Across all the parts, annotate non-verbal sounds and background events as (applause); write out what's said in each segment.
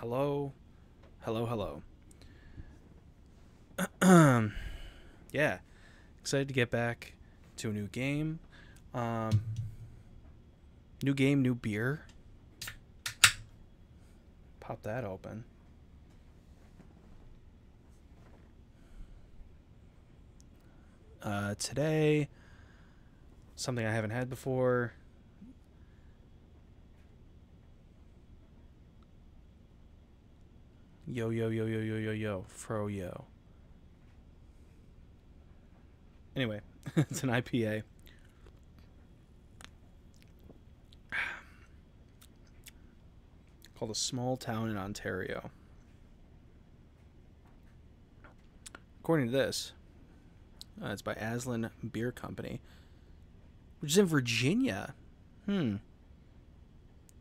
Hello. Hello, hello. (clears throat) yeah. Excited to get back to a new game. Um, new game, new beer. Pop that open. Uh, today, something I haven't had before. Yo, yo, yo, yo, yo, yo, yo. Fro yo. Anyway, (laughs) it's an IPA. Called A Small Town in Ontario. According to this, uh, it's by Aslin Beer Company, which is in Virginia. Hmm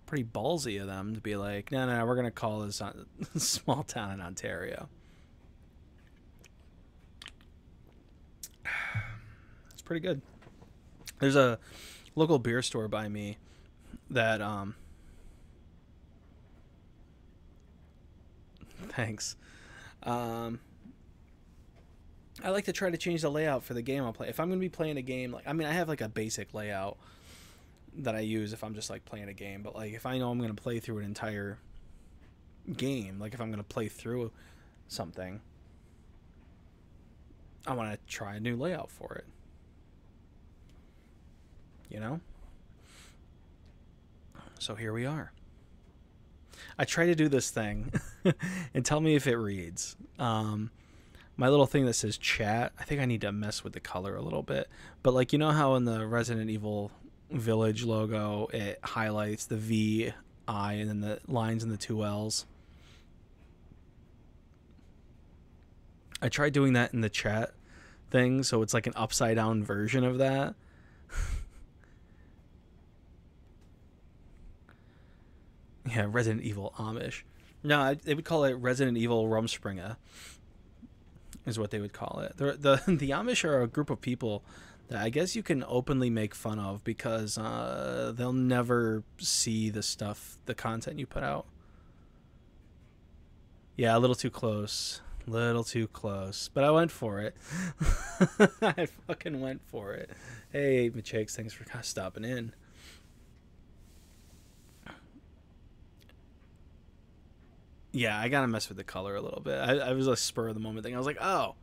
pretty ballsy of them to be like, no, no, no we're gonna call this a (laughs) small town in Ontario. (sighs) It's pretty good. There's a local beer store by me that um (laughs) thanks. Um I like to try to change the layout for the game I'll play. If I'm going to be playing a game like I mean I have like a basic layout that I use if I'm just like playing a game. But like if I know I'm gonna play through an entire game, like if I'm gonna play through something, I want to try a new layout for it. You know. So here we are. I try to do this thing (laughs) and tell me if it reads. Um, my little thing that says chat, I think I need to mess with the color a little bit. But like you know how in the Resident Evil village logo, it highlights the V, I, and then the lines and the two L's. I tried doing that in the chat thing, so it's like an upside down version of that. (laughs) yeah, Resident Evil Amish. No, they would call it Resident Evil Rumspringa. Is what they would call it. The the (laughs) the Amish are a group of people that I guess you can openly make fun of because uh, they'll never see the stuff, the content you put out. Yeah, a little too close. Little too close. But I went for it. (laughs) I fucking went for it. Hey, Machakes, thanks for stopping in. Yeah, I gotta mess with the color a little bit. I, I was a spur of the moment thing. I was like, oh,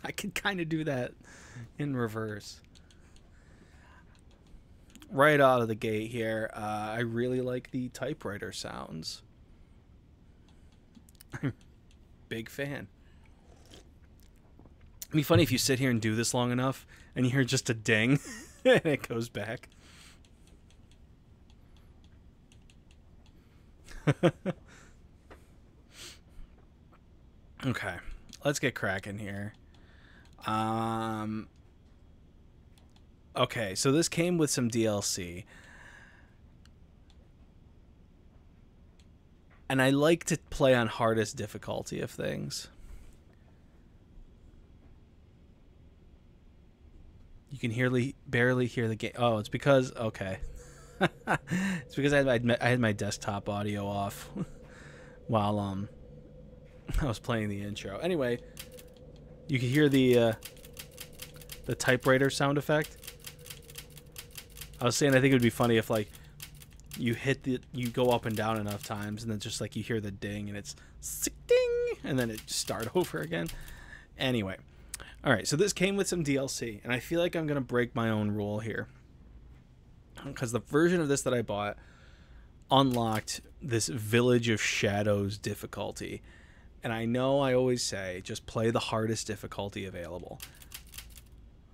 (laughs) I can kind of do that in reverse. Right out of the gate here, uh, I really like the typewriter sounds. Big fan. It'd be funny if you sit here and do this long enough and you hear just a ding (laughs) and it goes back. (laughs) okay, let's get cracking here. Um. Okay, so this came with some DLC. And I like to play on hardest difficulty of things. You can barely barely hear the game. Oh, it's because okay. (laughs) it's because I had, my, I had my desktop audio off (laughs) while um (laughs) I was playing the intro. Anyway, you can hear the uh, the typewriter sound effect. I was saying I think it would be funny if like you hit the you go up and down enough times and then just like you hear the ding and it's ding and then it start (laughs) over again. Anyway, all right. So this came with some DLC, and I feel like I'm gonna break my own rule here because the version of this that I bought unlocked this Village of Shadows difficulty and I know I always say just play the hardest difficulty available.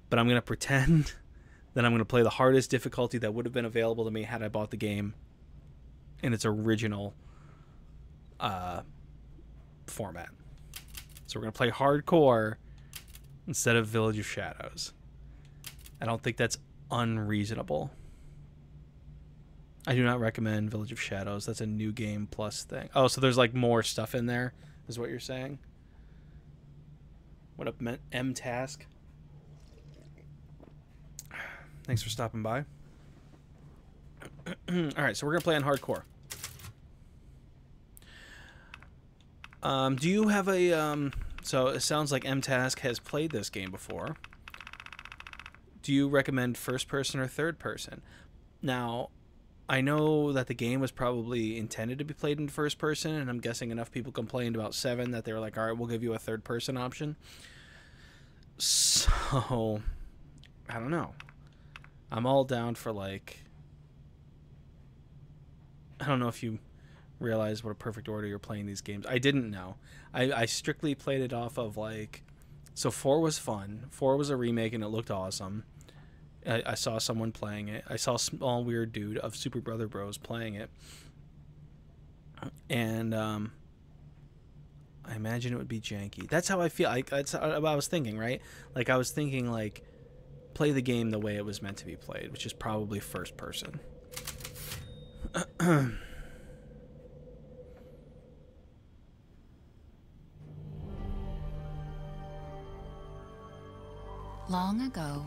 But I'm going to pretend (laughs) that I'm going to play the hardest difficulty that would have been available to me had I bought the game in its original uh, format. So we're going to play hardcore instead of Village of Shadows. I don't think that's unreasonable. I do not recommend Village of Shadows. That's a new game plus thing. Oh, so there's like more stuff in there is what you're saying. What up, M Task? Thanks for stopping by. (clears throat) All right, so we're gonna play on hardcore. Um, do you have a um, so it sounds like M Task has played this game before. Do you recommend first person or third person? Now, I know that the game was probably intended to be played in first person, and I'm guessing enough people complained about seven that they were like, "All right, we'll give you a third person option." So, (laughs) I don't know. I'm all down for like. I don't know if you realize what a perfect order you're playing these games. I didn't know. I, I strictly played it off of like. So four was fun. Four was a remake and it looked awesome. I, I saw someone playing it. I saw a small weird dude of Super Brother Bros playing it, and um, I imagine it would be janky. That's how I feel. Like that's what I was thinking, right? Like I was thinking, like play the game the way it was meant to be played, which is probably first person. Long ago,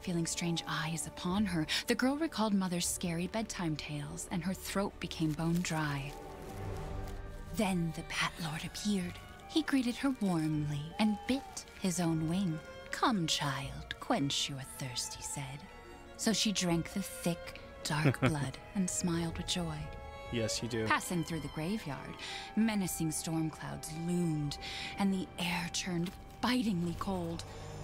Feeling strange eyes upon her, the girl recalled Mother's scary bedtime tales, and her throat became bone dry. Then the Bat Lord appeared. He greeted her warmly and bit his own wing. Come, child, quench your thirst, he said. So she drank the thick, dark (laughs) blood and smiled with joy. Yes, you do. Passing through the graveyard, menacing storm clouds loomed, and the air turned bitingly cold.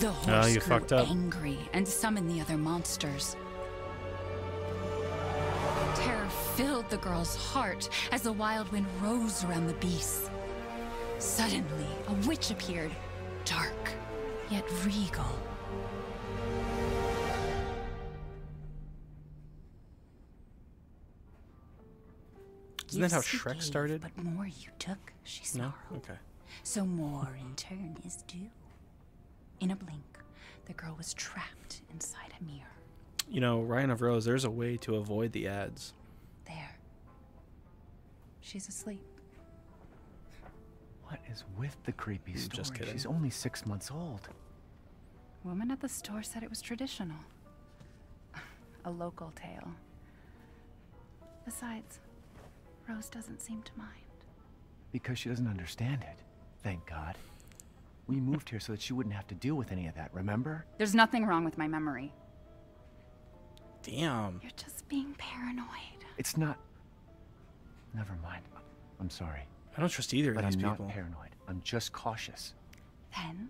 The ah, horse Oh, you grew fucked up. angry and summoned the other monsters. Terror filled the girl's heart as the wild wind rose around the beasts. Suddenly, a witch appeared, dark yet regal. Isn't that how Shrek gave, started? But more you took, she No. snarled. Okay. So more in turn is due. In a blink, the girl was trapped inside a mirror. You know, Ryan of Rose. There's a way to avoid the ads. There. She's asleep. What is with the creepy I'm story? just kidding. She's only six months old. Woman at the store said it was traditional. (sighs) A local tale. Besides, Rose doesn't seem to mind. Because she doesn't understand it. Thank God. We moved here so that she wouldn't have to deal with any of that, remember? There's nothing wrong with my memory. Damn. You're just being paranoid. It's not. Never mind. I'm sorry. I don't trust either But of I'm these not paranoid. I'm just cautious. Then,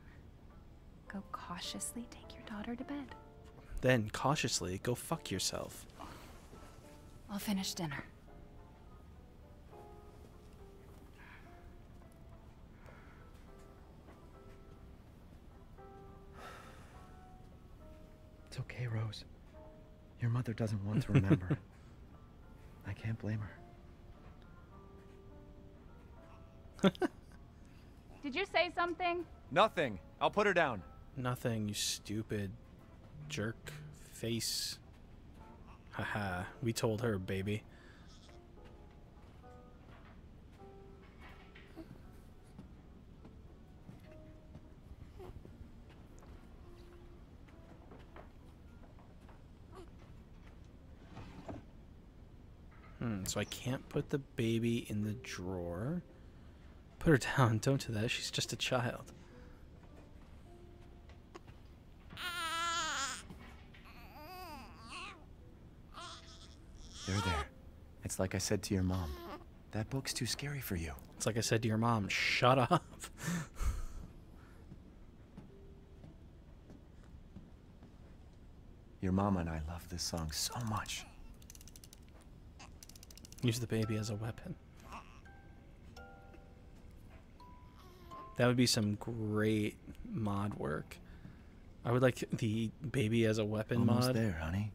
go cautiously take your daughter to bed. Then cautiously go fuck yourself. I'll finish dinner. It's okay, Rose. Your mother doesn't want to remember. (laughs) I can't blame her. (laughs) Did you say something? Nothing. I'll put her down. Nothing, you stupid jerk face. Haha, we told her, baby. So I can't put the baby in the drawer. Put her down. (laughs) Don't do that. She's just a child. There, there. It's like I said to your mom. That book's too scary for you. It's like I said to your mom, shut up. Your mama and I love this song so much. Use the baby as a weapon. That would be some great mod work. I would like the baby as a weapon Almost mod. there, honey.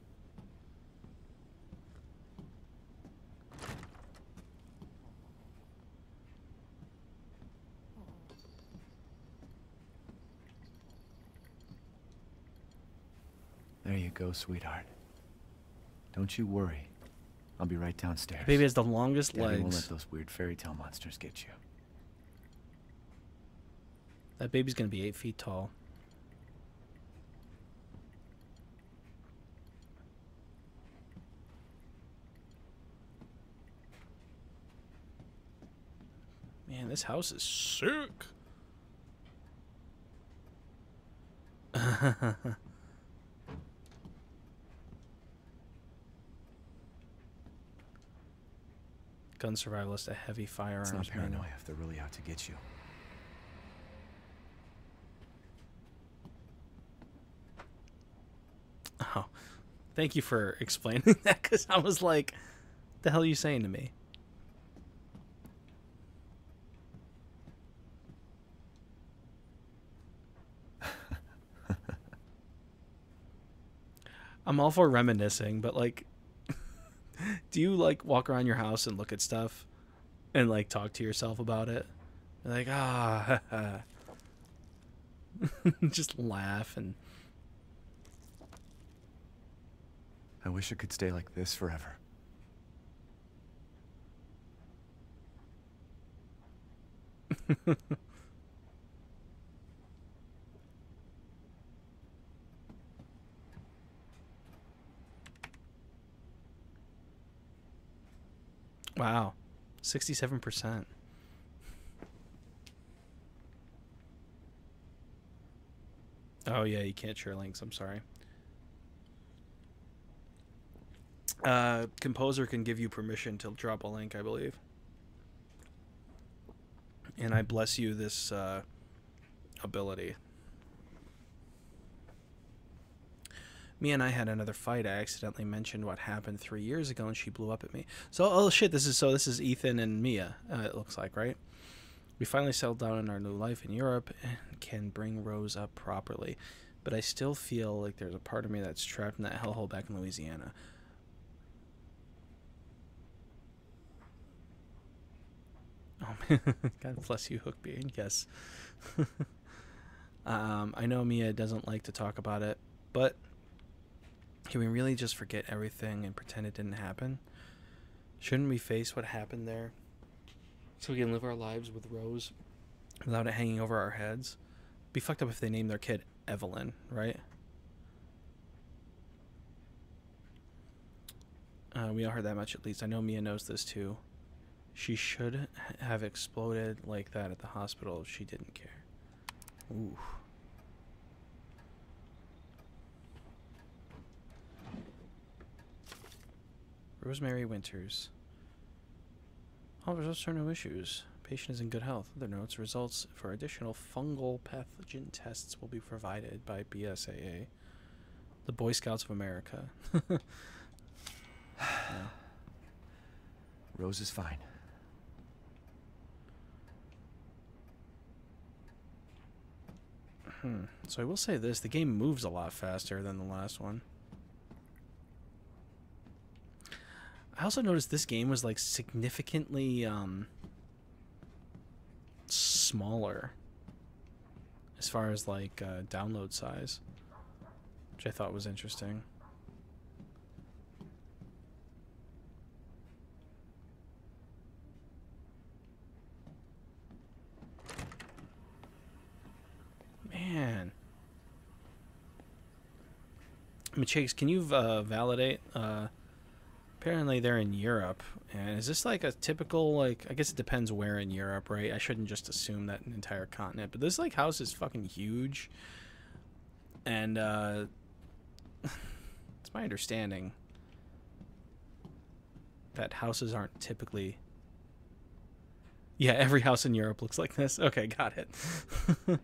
There you go, sweetheart. Don't you worry. I'll be right downstairs. Baby has the longest Daddy won't let those weird fairy tale monsters get you. That baby's gonna be eight feet tall. Man, this house is sick. (laughs) Gun survivalist, a heavy firearms It's not paranoia if they're really out to get you. Oh, thank you for explaining (laughs) that because I was like, the hell are you saying to me? (laughs) I'm all for reminiscing, but like, (laughs) do you like walk around your house and look at stuff and like talk to yourself about it? Like, ah, (laughs) just laugh and. I wish it could stay like this forever. (laughs) Wow, sixty-seven percent. Oh yeah, you can't share links. I'm sorry. Uh, composer can give you permission to drop a link, I believe. And I bless you this uh, ability. Me and I had another fight. I accidentally mentioned what happened three years ago, and she blew up at me. So, oh shit, this is so. This is Ethan and Mia. Uh, it looks like right. We finally settled down in our new life in Europe and can bring Rose up properly, but I still feel like there's a part of me that's trapped in that hellhole back in Louisiana. Oh man, (laughs) God bless you, Hookbeard. Yes. (laughs) um, I know Mia doesn't like to talk about it, but can we really just forget everything and pretend it didn't happen? Shouldn't we face what happened there so we can live our lives with Rose without it hanging over our heads? Be fucked up if they named their kid Evelyn, right? Uh, we all heard that much at least. I know Mia knows this too. She should have exploded like that at the hospital if she didn't care. Ooh. Rosemary Winters. All results are no issues. Patient is in good health. Other notes: results for additional fungal pathogen tests will be provided by BSAA, the Boy Scouts of America. Yeah. (sighs) Rose is fine. Hmm. So I will say this: the game moves a lot faster than the last one. I also noticed this game was like significantly um, smaller as far as like uh, download size, which I thought was interesting. Man. Machakes, can you uh, validate uh, Apparently they're in Europe. And is this like a typical like I guess it depends where in Europe, right? I shouldn't just assume that an entire continent. But this like house is fucking huge. And uh (laughs) it's my understanding that houses aren't typically Yeah, every house in Europe looks like this. Okay, got it. (laughs)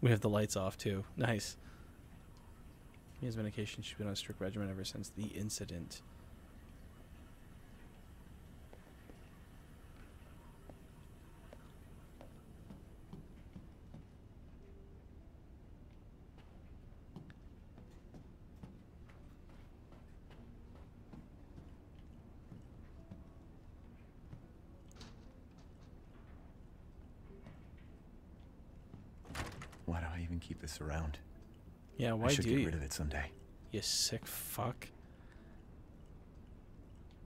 we have the lights off too. Nice. His medication she's been on a strict regimen ever since the incident. Why do I even keep this around? Yeah, why I should do get you? rid of it someday. You sick fuck.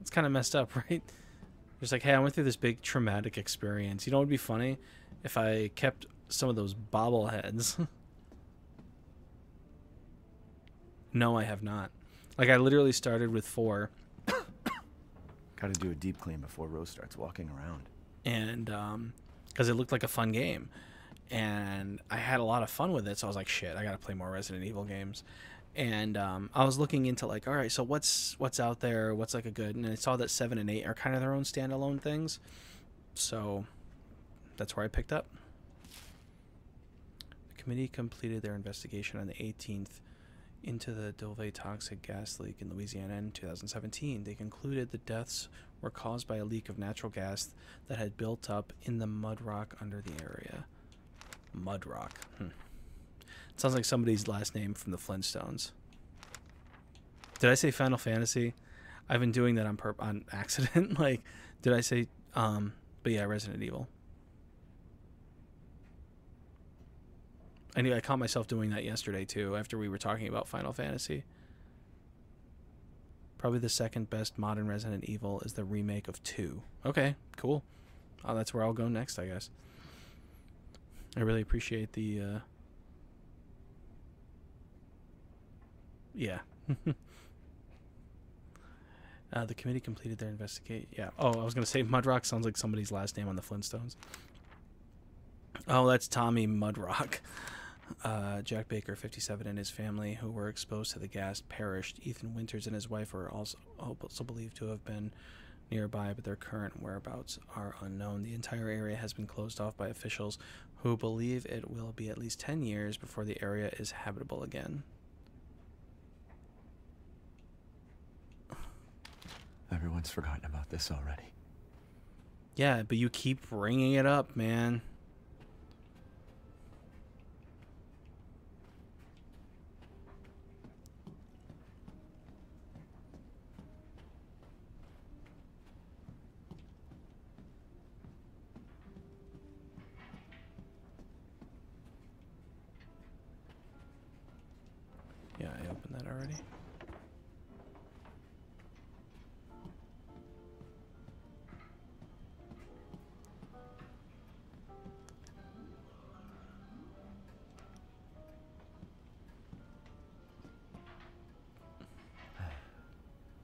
It's kind of messed up, (laughs) right? Just like, hey, I went through this big traumatic experience. You know what would be funny? If I kept some of those bobbleheads. (laughs) no, I have not. Like, I literally started with four, (coughs) Gotta do a deep clean before Rose starts walking around. and um, because it looked like a fun game, and I had a lot of fun with it. So I was like, shit, I gotta play more Resident Evil games. And um, I was looking into like, all right, so what's what's out there? What's like a good? And I saw that seven and eight are kind of their own standalone things. So that's where I picked up. The committee completed their investigation on the 18th into the Dulvey toxic gas leak in Louisiana in 2017. They concluded the deaths were caused by a leak of natural gas that had built up in the mud rock under the area. Mud rock. Hmm. Sounds like somebody's last name from the Flintstones. Did I say Final Fantasy? I've been doing that on perp on (laughs) accident. like, did I say? Um, but yeah, Resident Evil. I knew I caught myself doing that yesterday too. After we were talking about Final Fantasy. Probably the second best modern Resident Evil is the remake of two. Okay, cool. Oh, that's where I'll go next, I guess. I really appreciate the. Uh... Yeah. (laughs) uh, the committee completed their investigate. Yeah. Oh, I was gonna say (laughs) Mudrock sounds like somebody's last name on the Flintstones. Oh, that's Tommy Mudrock. (laughs) Uh, Jack Baker, 57, and his family, who were exposed to the gas, perished. Ethan Winters and his wife were also, also believed to have been nearby, but their current whereabouts are unknown. The entire area has been closed off by officials who believe it will be at least 10 years before the area is habitable again. Everyone's forgotten about this already. Yeah, but you keep bringing it up, man.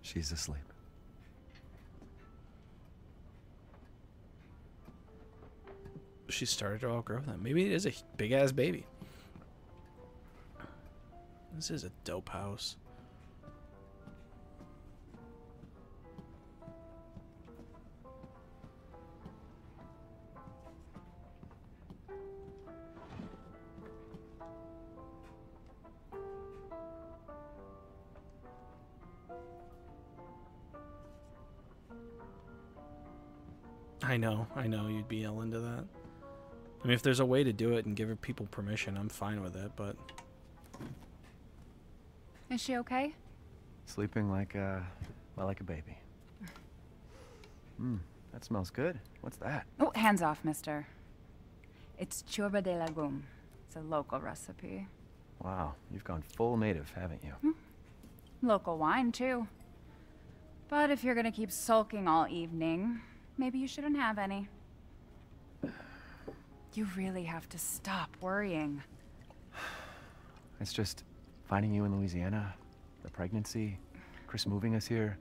She's asleep. She started to outgrow them. Maybe it is a big ass baby. This is a dope house. I know, you'd be all into that. I mean, if there's a way to do it and give people permission, I'm fine with it, but Is she okay? Sleeping like a, well, like a baby. Hmm, that smells good. What's that? Oh, hands off, mister. It's ciorbă de legume. It's a local recipe. Wow, you've gone full native, haven't you? Local wine, too. But if you're gonna keep sulking all evening, maybe you shouldn't have any. You really have to stop worrying. It's just, Finding you in Louisiana, the pregnancy, Chris moving us here,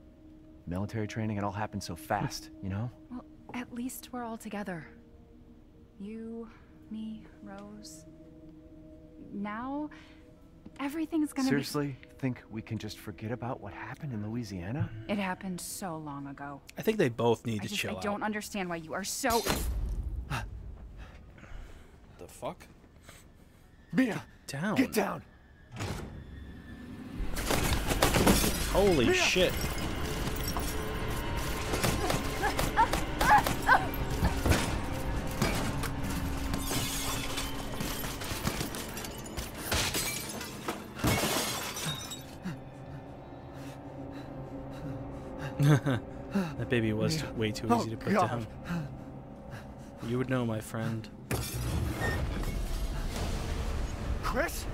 military training, it all happened so fast, you know? Well, at least we're all together. You, me, Rose. Now, everything's gonna be Seriously, think we can just forget about what happened in Louisiana? It happened so long ago. I think they both need I to just chill I don't understand why you are so. (sighs) The fuck? Mia, Down. get down! Holy shit. (laughs) that baby was too- way too Oh, easy to put oh, God. down. You would know, my friend. Chris?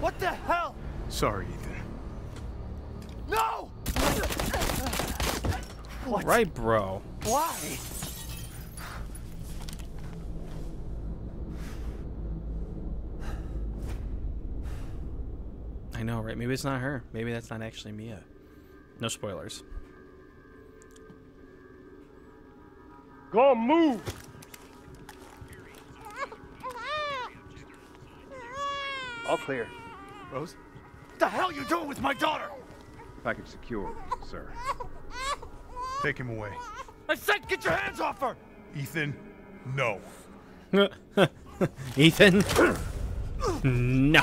What the hell? Sorry, Ethan. No! What? Right, bro. Why? I know, right? Maybe it's not her. Maybe that's not actually Mia. No spoilers. Go move! All clear. Rose? What the hell you doing with my daughter? Package secure, sir. Take him away. I said get your hands off her! Ethan, no. (laughs) Ethan? (clears throat) no.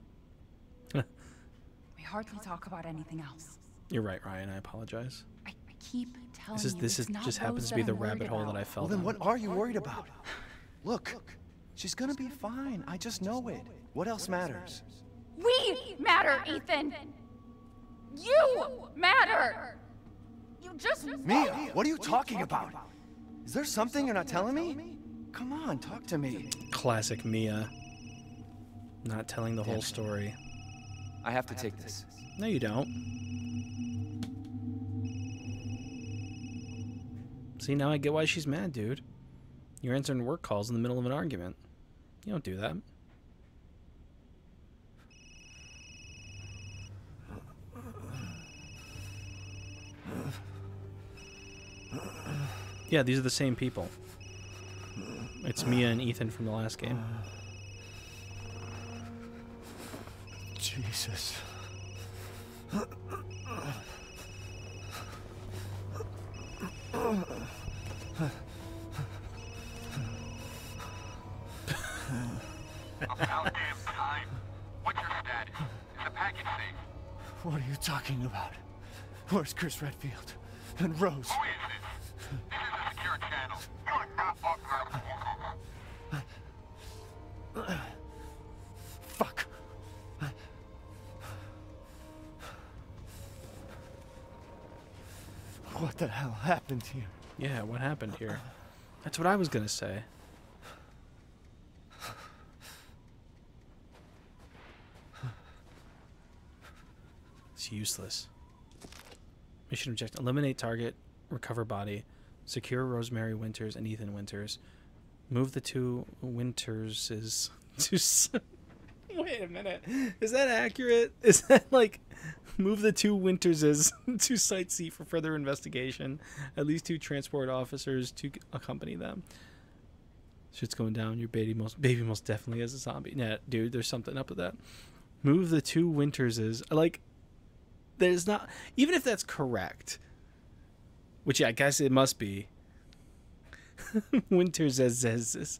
We hardly talk about anything else. You're right, Ryan. I apologize. I, I keep telling This is you this is just happens to be the I'm rabbit hole that. I fell Well, then down. what are you worried about? Look, she's gonna be fine. I just know it. What else matters? We matter, Ethan. You matter. You just Mia, what are you talking about? Is there something you're not telling me? Come on, talk to me. Classic Mia. Not telling the whole story. I have to take this. No, you don't. See, now I get why she's mad, dude. You're answering work calls in the middle of an argument. You don't do that. Yeah, these are the same people. It's Mia and Ethan from the last game. Jesus. About damn time. What's your status? Is the package safe? What are you talking about? Where's Chris Redfield? And Rose? Who is this? This is a secure channel. You are not authorized the hell happened here? Yeah, what happened here? That's what I was gonna say. It's useless. Mission objective: eliminate target, recover body, secure Rosemary Winters and Ethan Winters, move the two Winterses (laughs) to. (laughs) Wait a minute. Is that accurate? Is that like move the two Winterses to Site C for further investigation? At least two transport officers to accompany them. Shit's going down. Your baby most baby most definitely is a zombie. Yeah, dude, there's something up with that. Move the two Winterses. Like there's not even if that's correct, which yeah, I guess it must be. (laughs) Winter (laughs) says says this.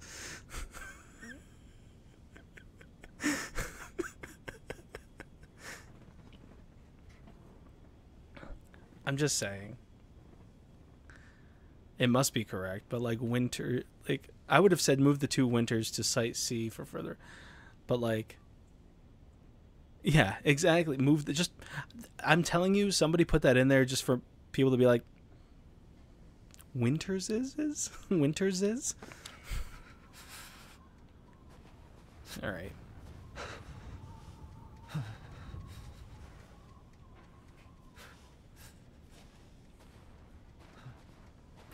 I'm just saying. It must be correct, but like winter, like I would have said move the two winters to site C for further, but like, yeah, exactly. Move the just. I'm telling you, somebody put that in there just for people to be like, winters is is (laughs) winters is. (laughs) All right.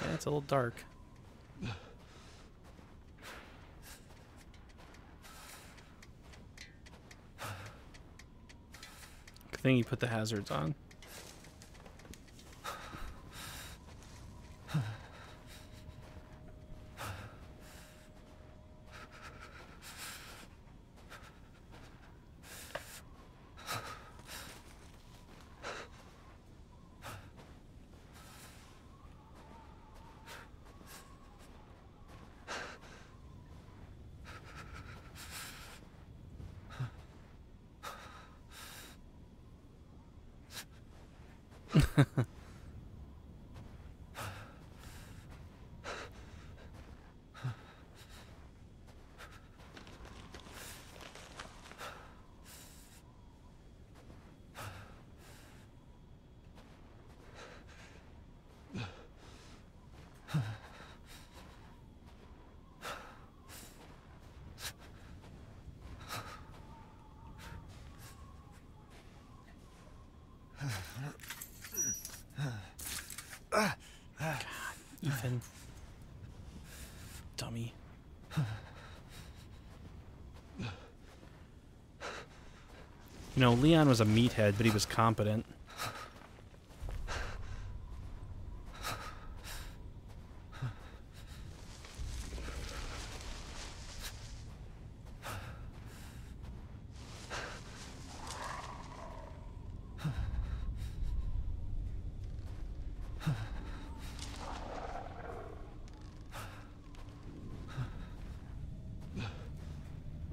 Yeah, it's a little dark. Good thing you put the hazards on. Ethan. Dummy. You know, Leon was a meathead, but he was competent.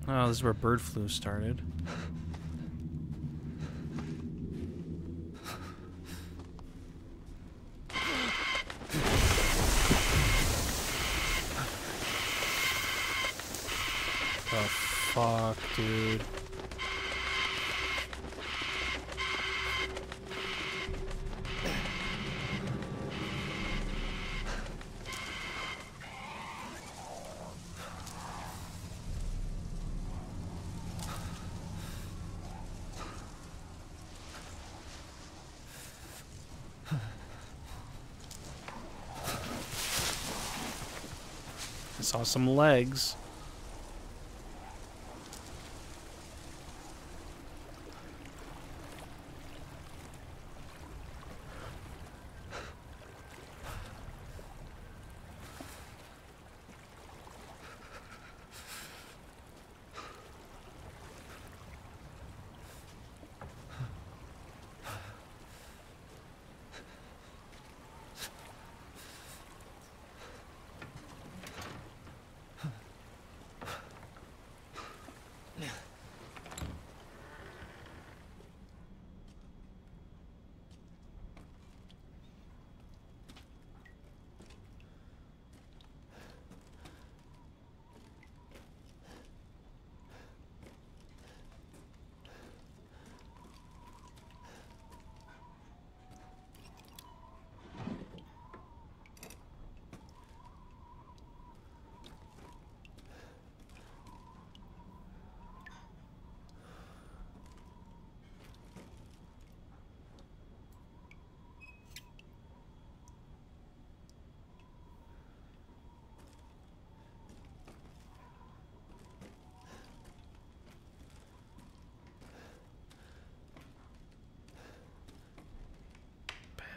Oh, this is where bird flu started. Some legs.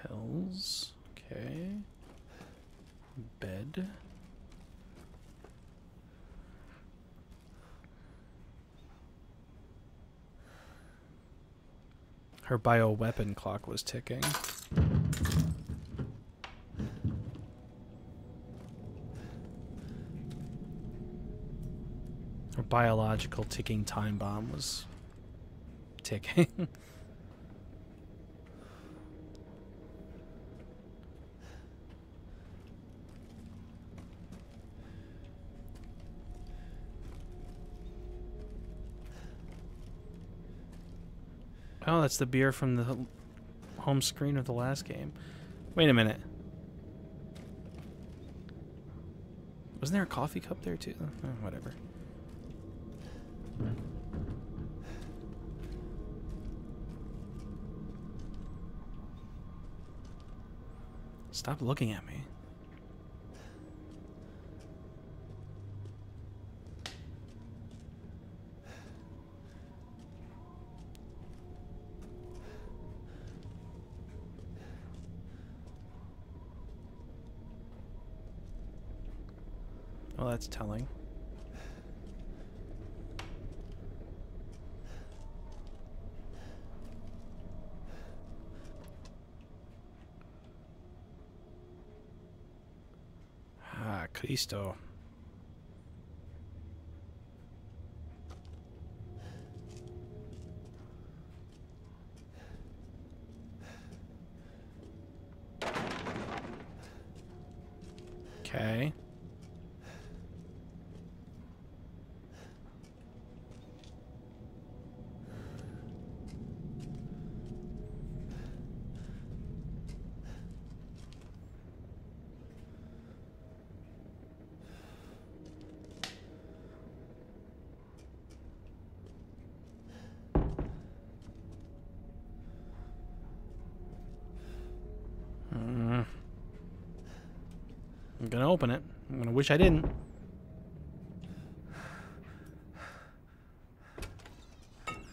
Pills. Okay. Bed. Her bioweapon clock was ticking. Her biological ticking time bomb was ticking. (laughs) that's the beer from the home screen of the last game. Wait a minute. Wasn't there a coffee cup there too? Oh, whatever. Stop looking at me. Well, that's telling. Ah, Cristo. Okay. Mm. Gonna open it. I'm gonna wish I didn't.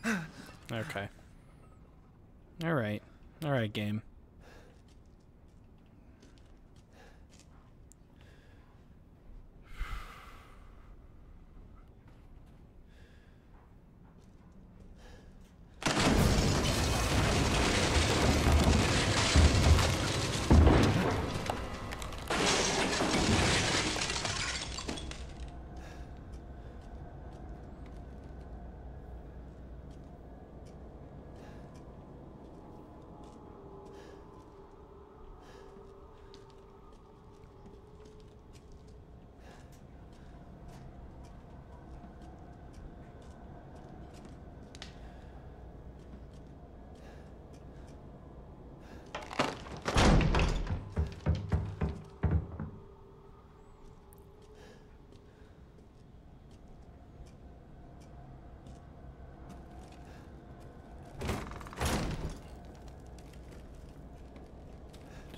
(sighs) Okay. Alright. Alright, game.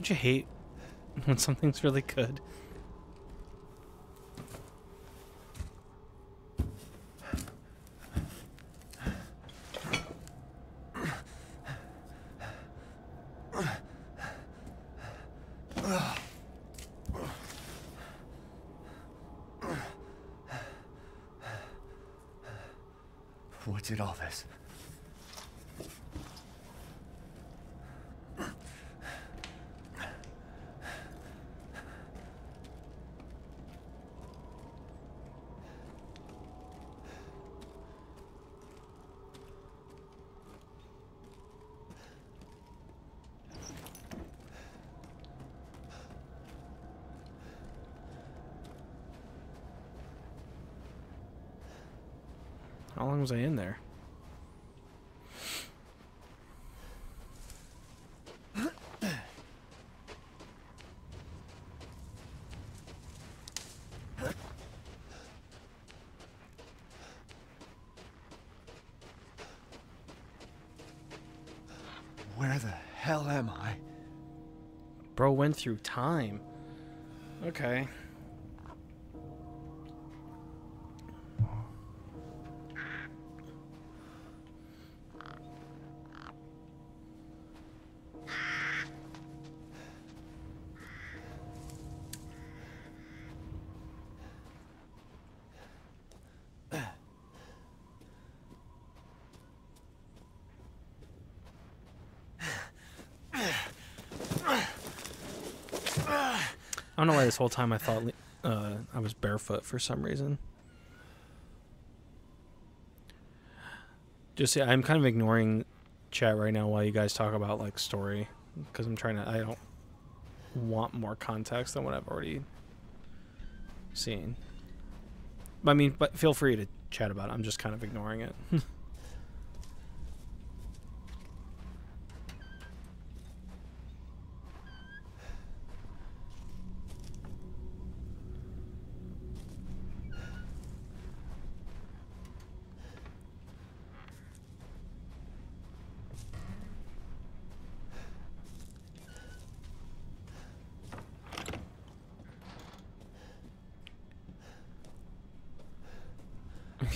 Don't you hate when something's really good? What did all this? Was I in there? Where the hell am I? Bro went through time. Okay. Don't know why this whole time I thought uh, I was barefoot for some reason. Just yeah, I'm kind of ignoring chat right now while you guys talk about like story because I'm trying to. I don't want more context than what I've already seen. But I mean, but feel free to chat about it. I'm just kind of ignoring it. (laughs)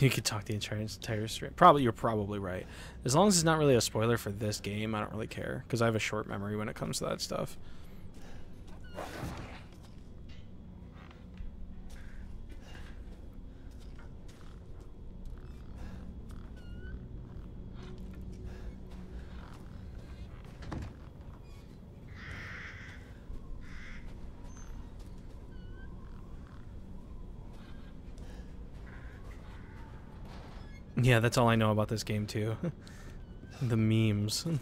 you could talk the entire entire stream. Probably you're probably right. As long as it's not really a spoiler for this game, I don't really care because I have a short memory when it comes to that stuff. Yeah, that's all I know about this game too. (laughs) the memes. (laughs)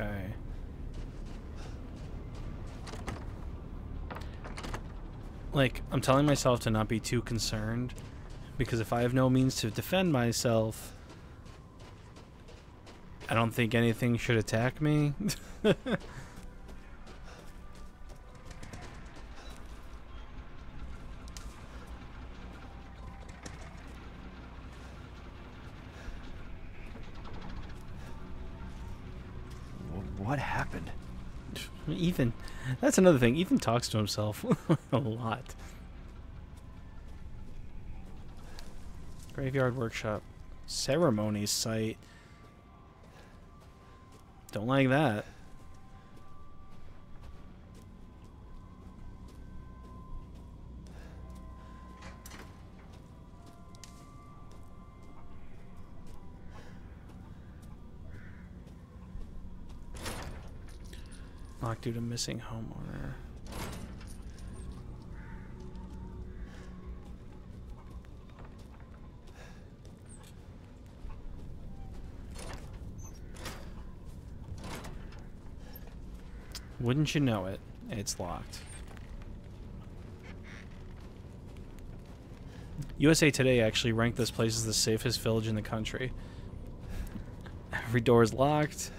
Okay. Like, I'm telling myself to not be too concerned because if I have no means to defend myself, I don't think anything should attack me. (laughs) that's another thing. Ethan talks to himself (laughs) a lot. Graveyard Workshop. Ceremony site. Don't like that. Due to missing homeowner. Wouldn't you know it? It's locked. USA Today actually ranked this place as the safest village in the country. Every door is locked.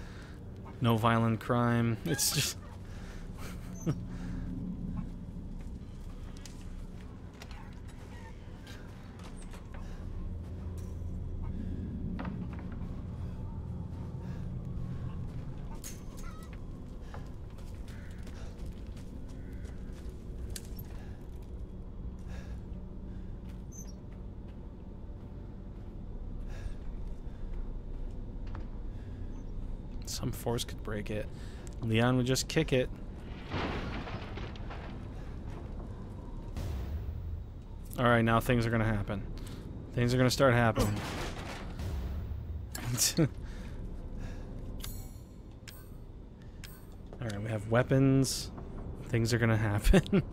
No violent crime. It's just. Force could break it. Leon would just kick it. Alright, now things are gonna happen. Things are gonna start happening. (laughs) All right, we have weapons. Things are gonna happen. (laughs)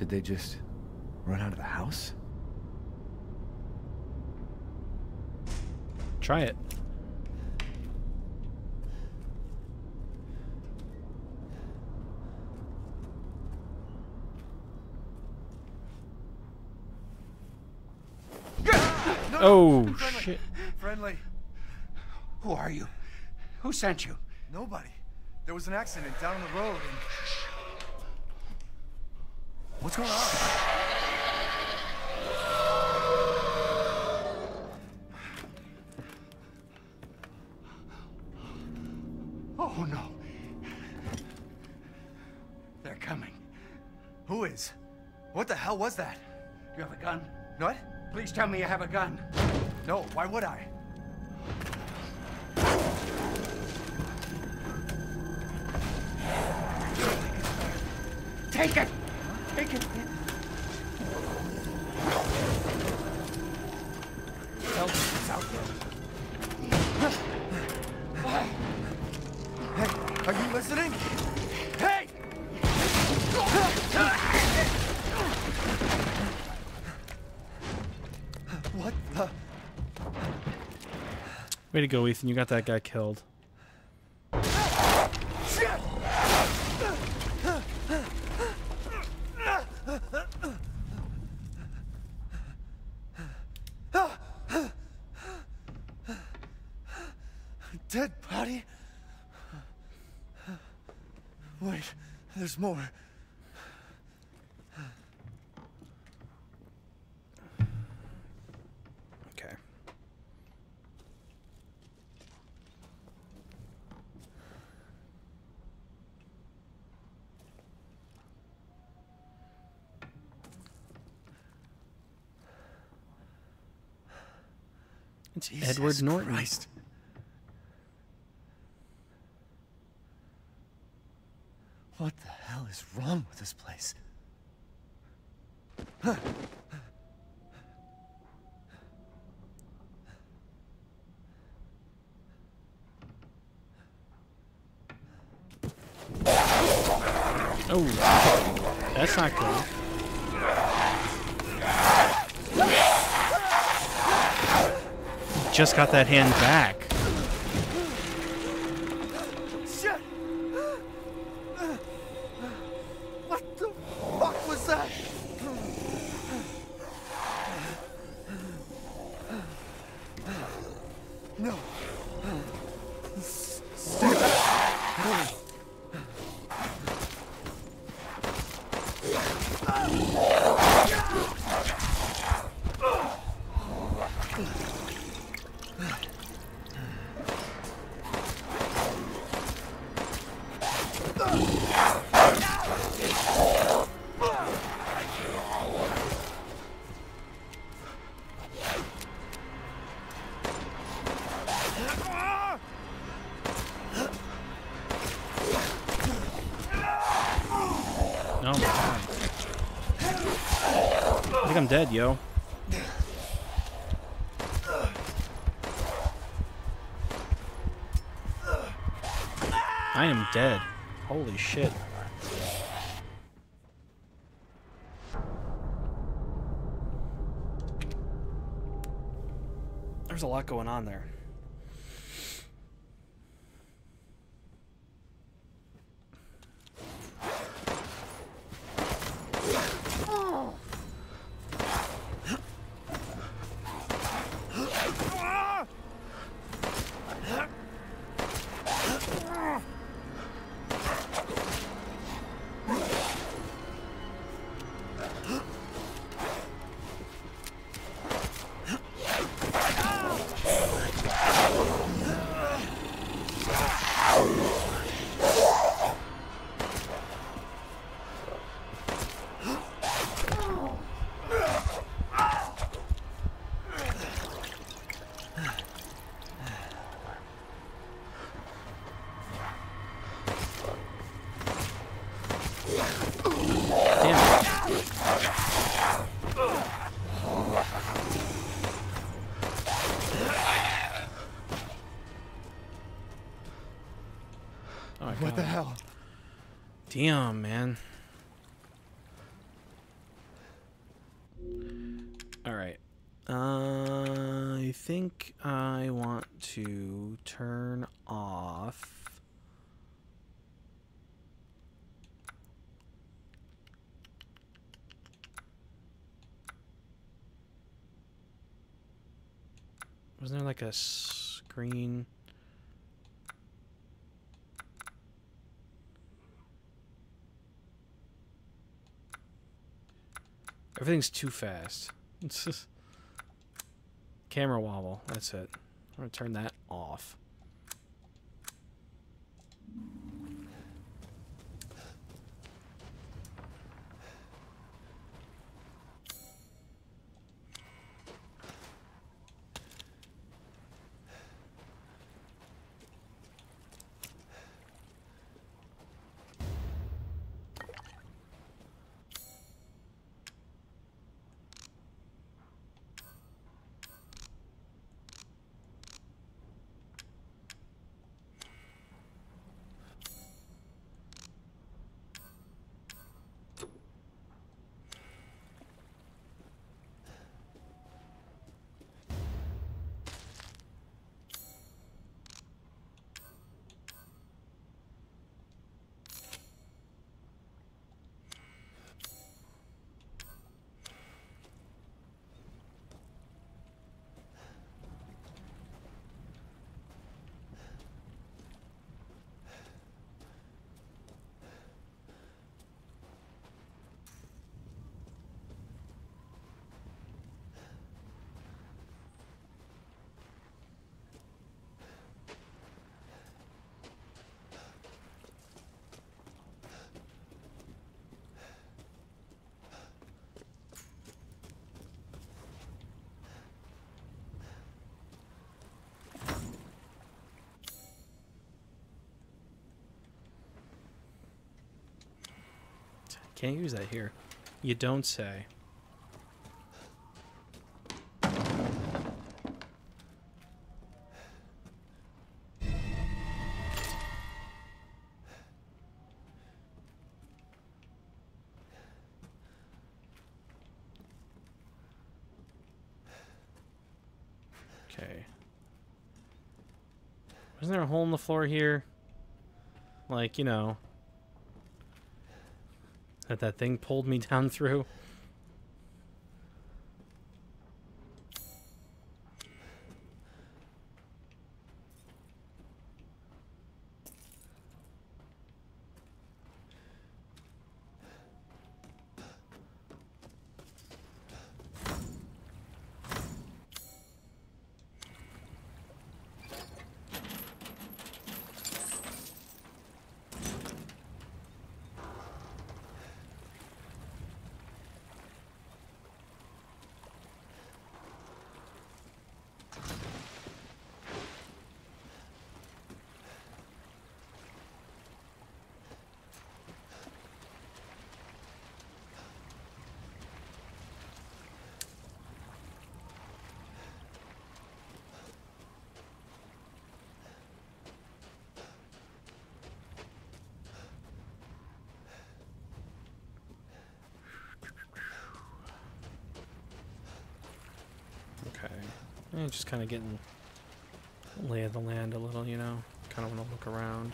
Did they just run out of the house? Try it. Oh shit! Friendly. Who are you? Who sent you? Nobody. There was an accident down the road and... What's going on? Oh no. They're coming. Who is? What the hell was that? Do You have a gun? What? Please tell me you have a gun. No, why would I? Take it! Way to go, Ethan! You got that guy killed. Dead body? Wait, there's more. Okay. It's Edward Jesus Norton. Christ. What the hell is wrong Oh, that's not good. Just got that hand back. Oh! Dead, yo. I am dead. Holy shit. There's a lot going on there. Damn, man. All right. Uh, I think I want to turn off. Wasn't there like a screen? Everything's too fast. (laughs) Camera wobble. That's it. I'm gonna turn that off. Can't use that here. You don't say. Okay. Wasn't there a hole in the floor here? Like, you know, that that thing pulled me down through. Okay. Just kind of getting lay of the land a little, you know. Kind of want to look around.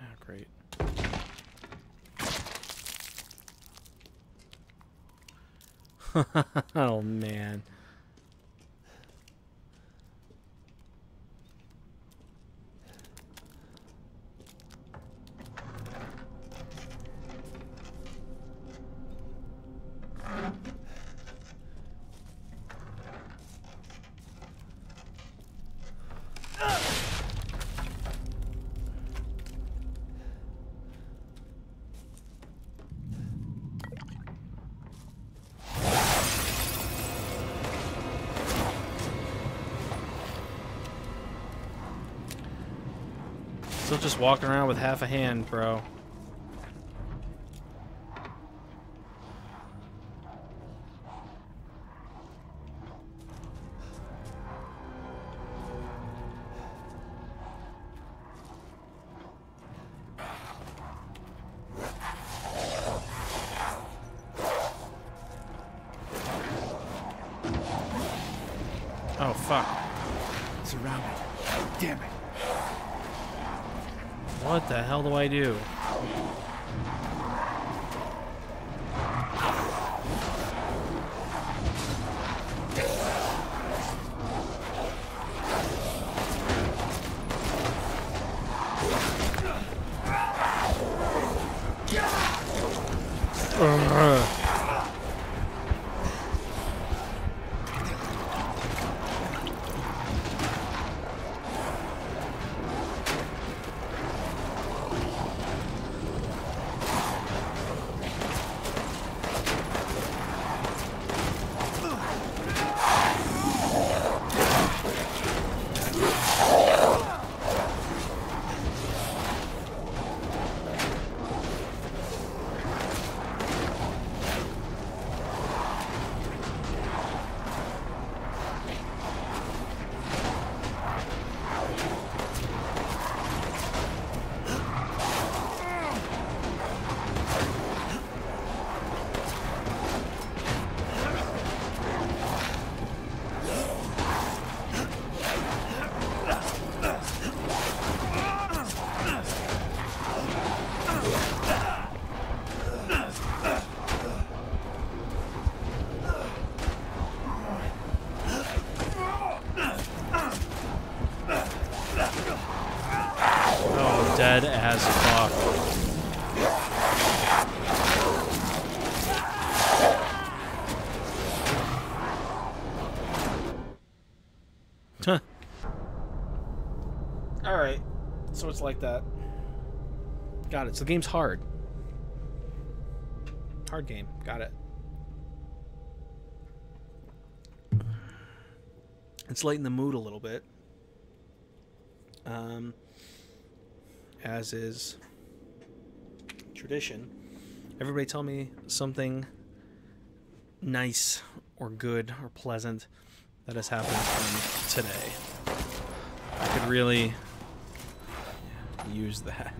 Ah, great. (laughs) oh man. Walking around with half a hand, bro. I do? Like that. Got it. So the game's hard. Hard game. Got it. It's lighten the mood a little bit. Um, as is tradition. Everybody tell me something nice or good or pleasant that has happened to today. I could really use that.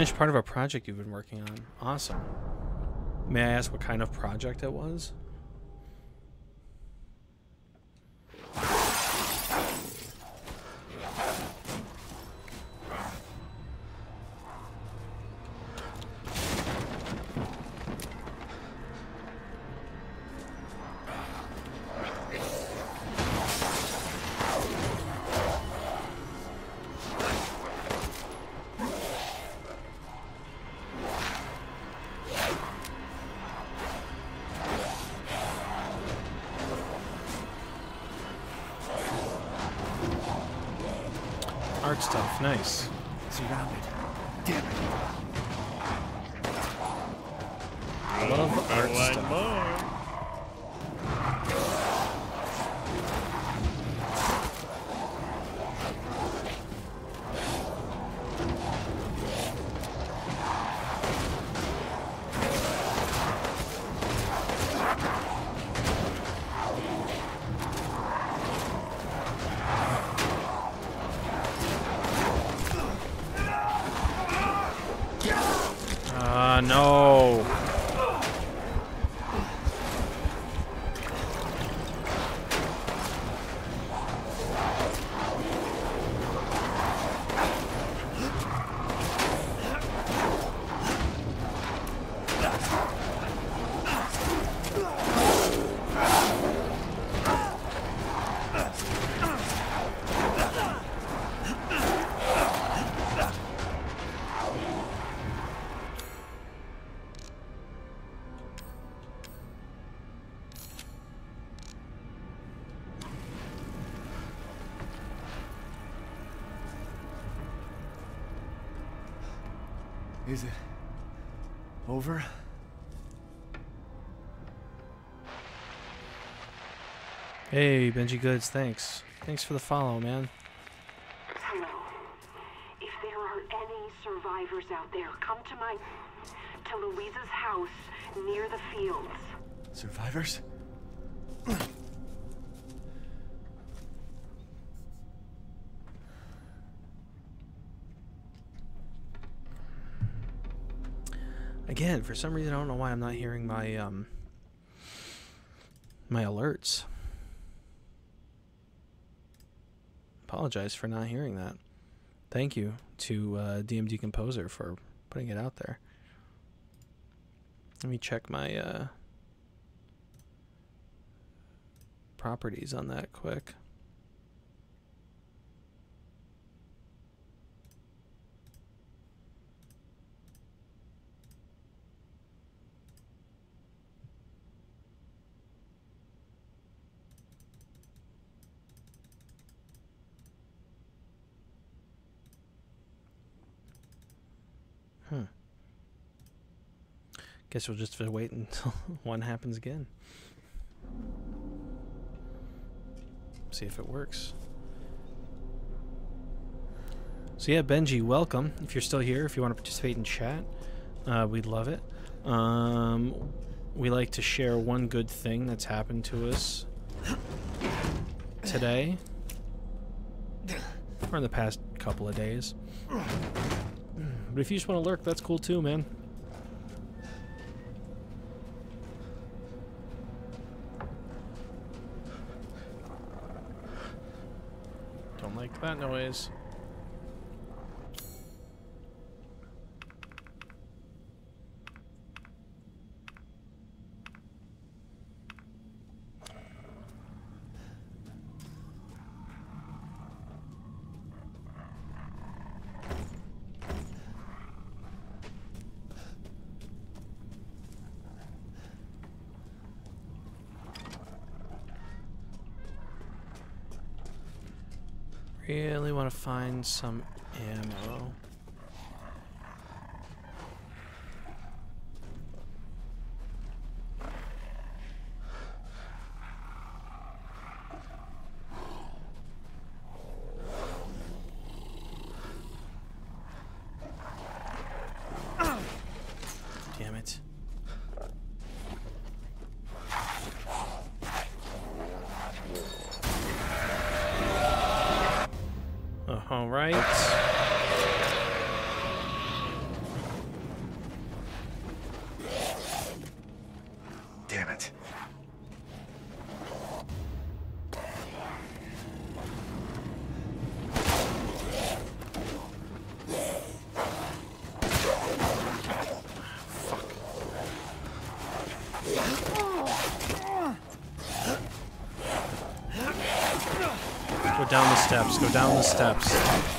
Finished part of a project you've been working on. Awesome. May I ask what kind of project it was? Over? Hey, Benji Goods, thanks. Thanks for the follow, man. Hello. If there are any survivors out there, come to my. to Luiza's house near the fields. Survivors? Again, for some reason, I don't know why I'm not hearing my um my alerts. Apologize for not hearing that. Thank you to uh, DMD Composer for putting it out there. Let me check my uh, properties on that quick. Hmm. Guess we'll just wait until (laughs) one happens again. See if it works. So yeah, Benji, welcome. If you're still here, if you want to participate in chat, uh, we'd love it. Um, we like to share one good thing that's happened to us today, or in the past couple of days. But if you just want to lurk, that's cool too, man. Don't like that noise. Really want to find some ammo. Damn it. Uh, all right. Damn it. Go down the steps. Go down the steps.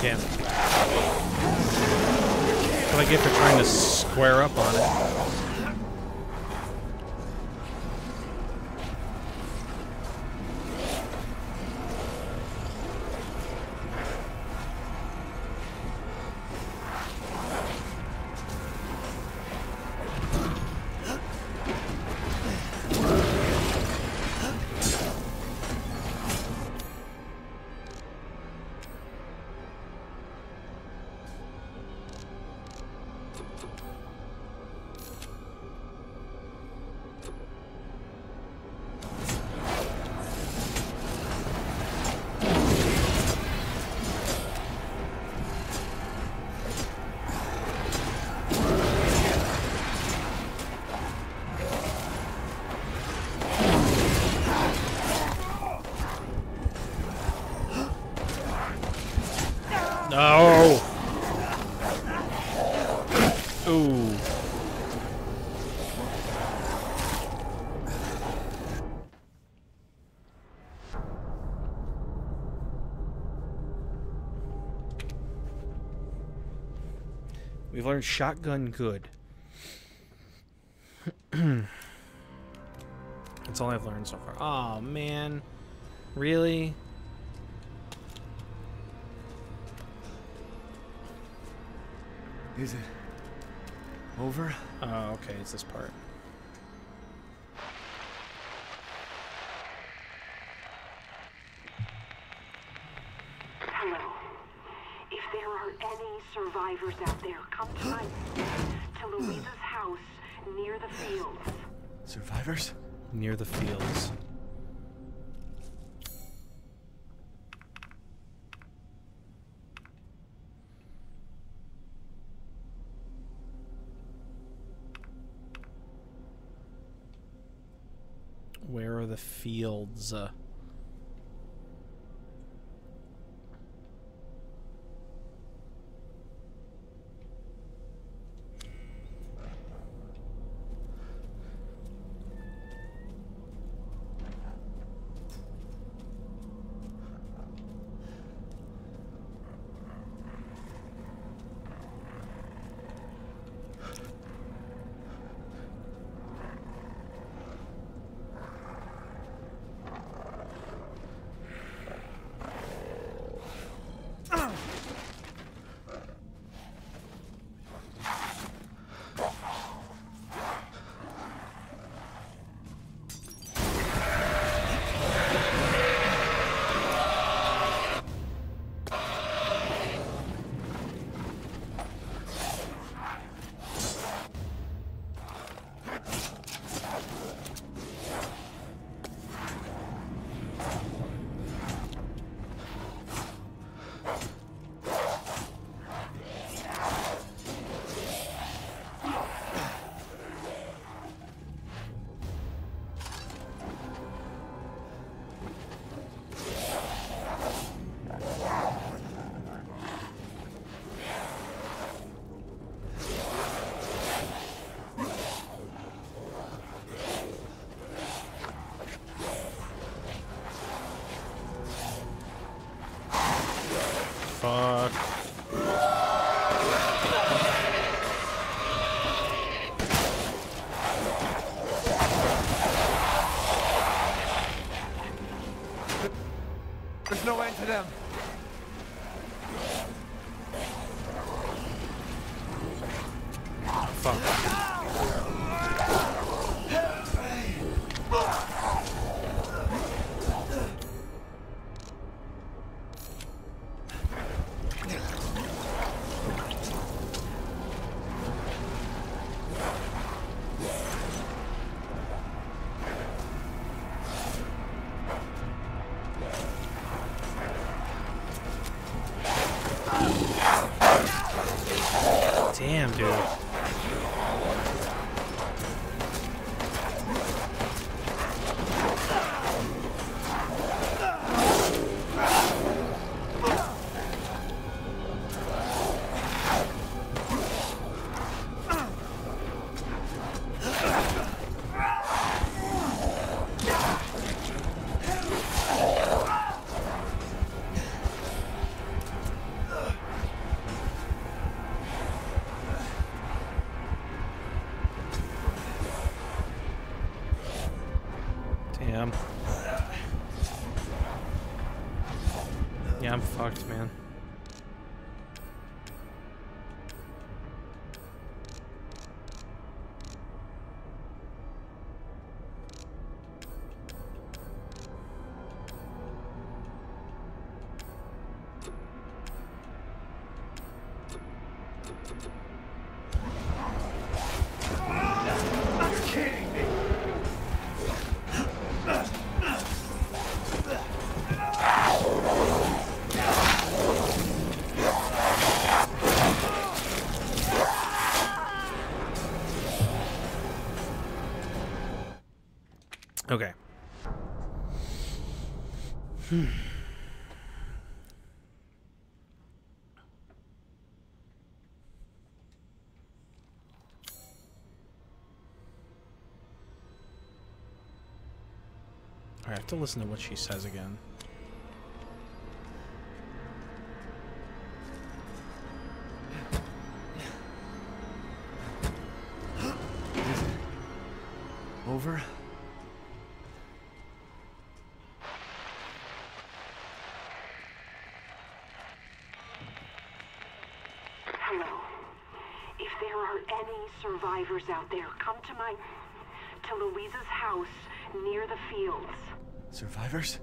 Damn. What I get for trying to square up on it. Learned shotgun good. (clears throat) That's all I've learned so far. Oh man. Really? Is it over? Oh, okay, it's this part. Hello. If there are any survivors out there, come to my to Luiza's house near the fields. Survivors? Near the fields. Where are the fields? Uh, to listen to what she says again. Over? Hello. If there are any survivors out there, come to my. to Luiza's house near the fields. Survivors?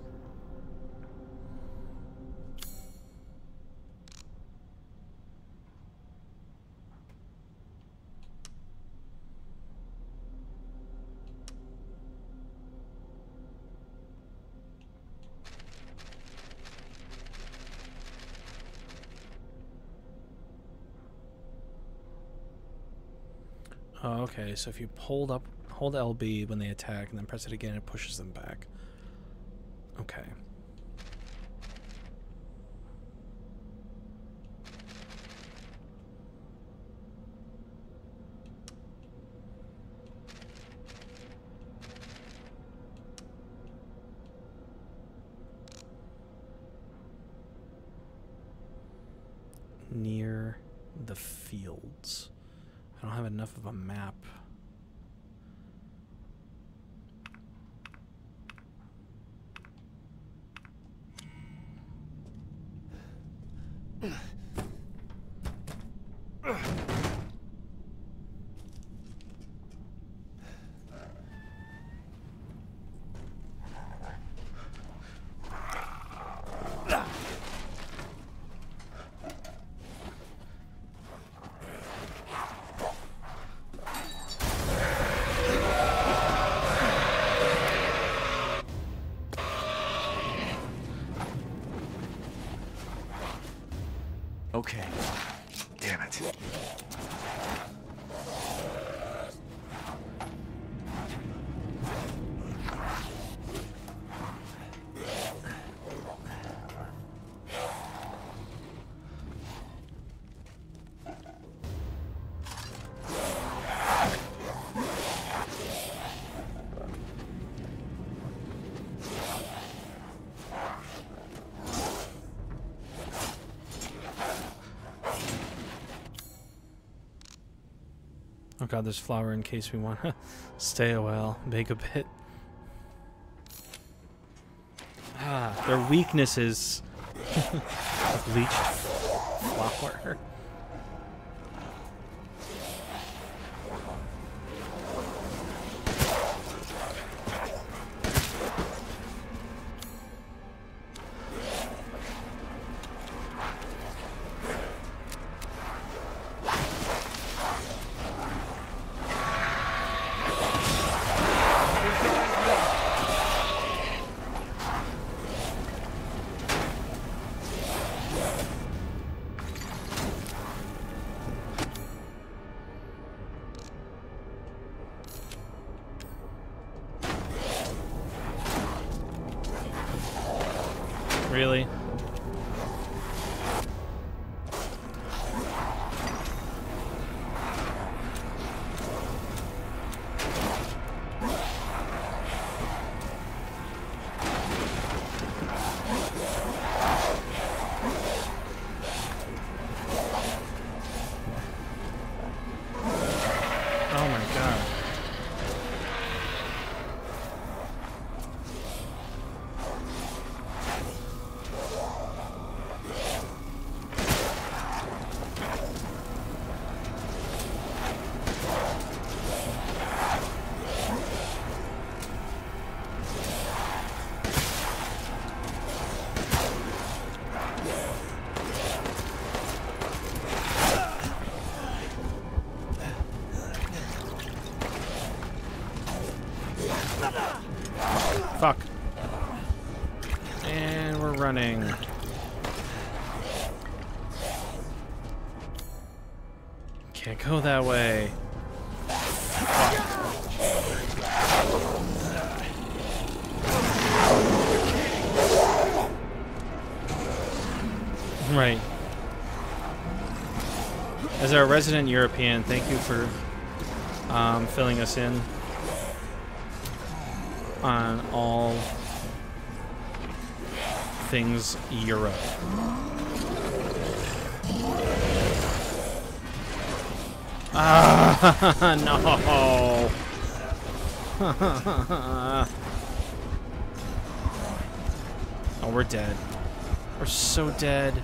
Oh, okay. So if you hold up, hold LB when they attack, and then press it again, it pushes them back. Okay. Oh god, there's flour in case we want to (laughs) stay a while, bake a bit. Ah, their weakness is (laughs) bleached flour. Resident European, thank you for um, filling us in on all things Europe. Ah, (laughs) no. (laughs) oh, we're dead. We're so dead.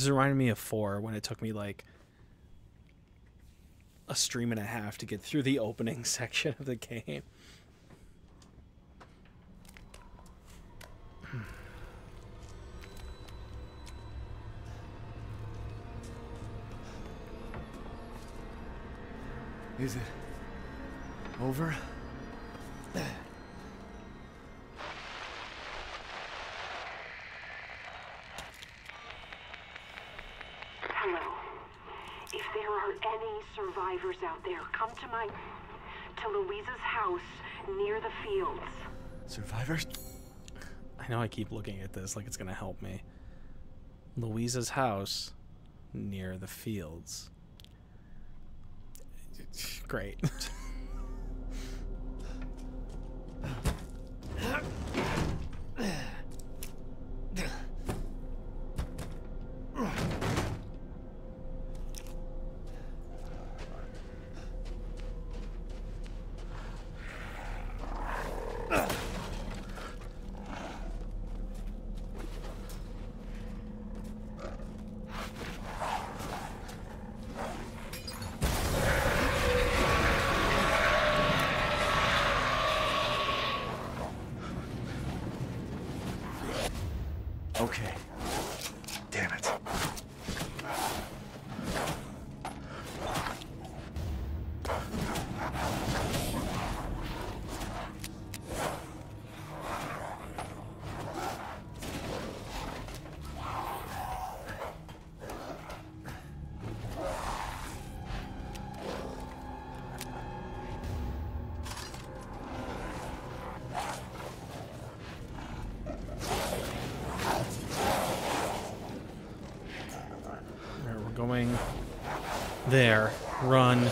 This is reminding me of 4 when it took me like a stream and a half to get through the opening (laughs) section of the game. Any survivors out there, come to my. to Luiza's house near the fields. Survivors? I know I keep looking at this like it's going to help me. Luiza's house near the fields. Great. (laughs) There. Run.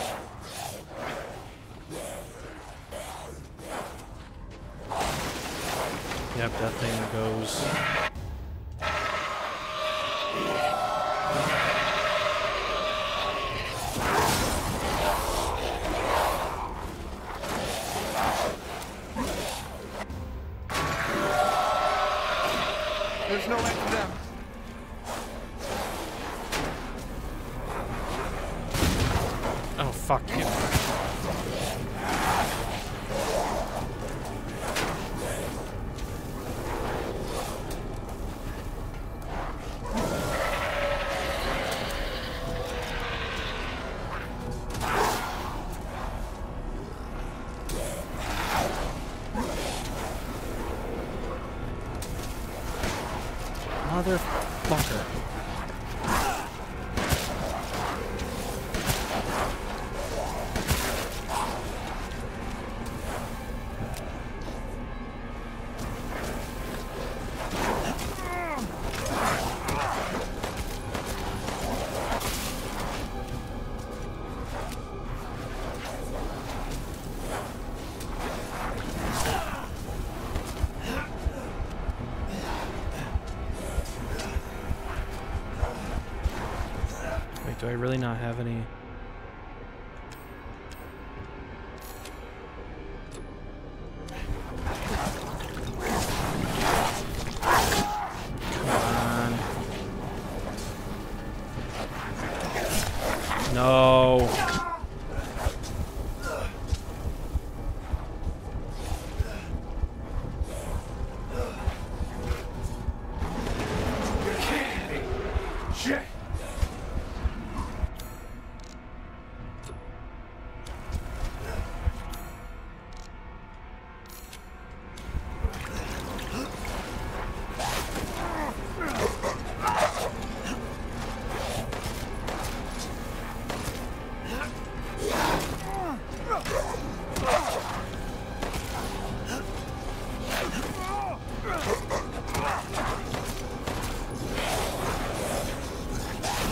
Really not have any?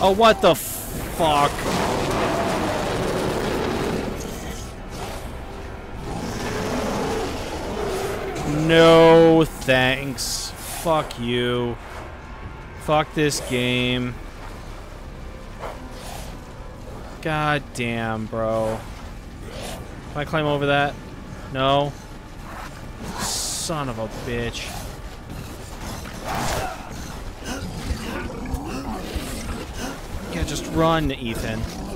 Oh, what the fuck? No, thanks. Fuck you. Fuck this game. God damn, bro. Can I climb over that? No. Son of a bitch. Yeah, just run, Ethan.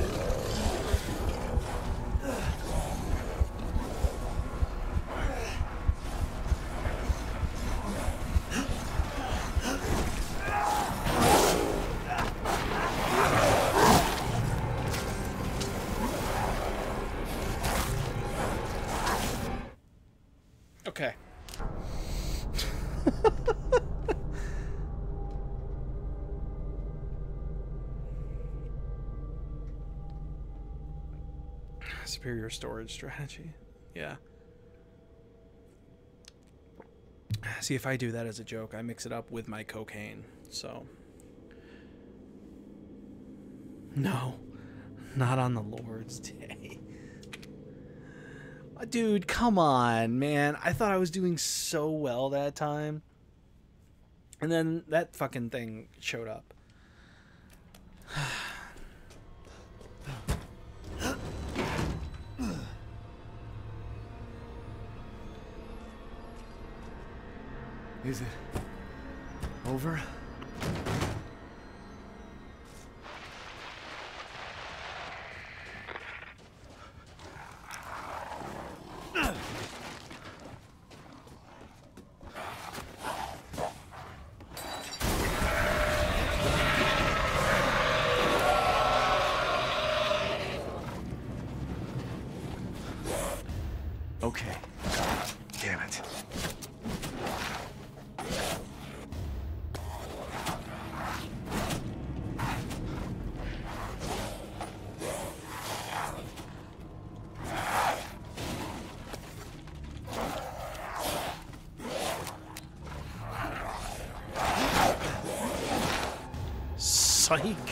Storage strategy. (laughs) Yeah. See, if I do that as a joke, I mix it up with my cocaine. So. No. Not on the Lord's (laughs) Day. Uh, Dude, come on, man. I thought I was doing so well that time. And then that fucking thing showed up. Is it over? sahig.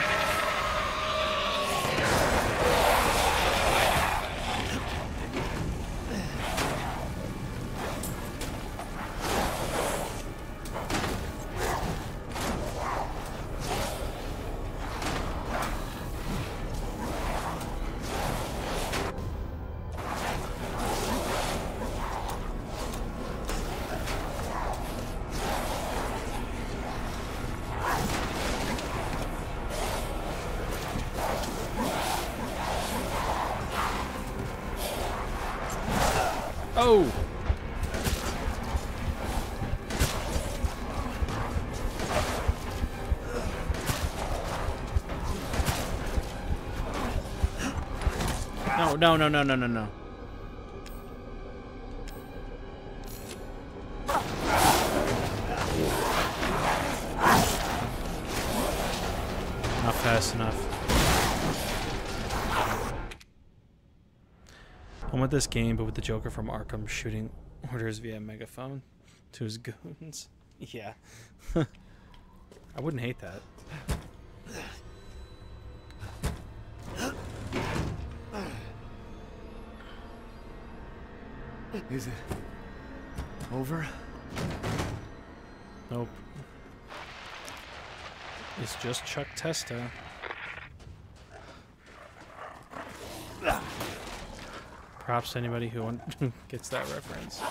No, no, no, no, no, no, no. Not fast enough. I want this game, but with the Joker from Arkham shooting orders via megaphone to his (laughs) goons. Yeah. (laughs) I wouldn't hate that. Is it over? Nope. It's just Chuck Testa. Props to anybody who (laughs) gets that reference.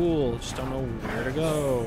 Cool, just don't know where to go.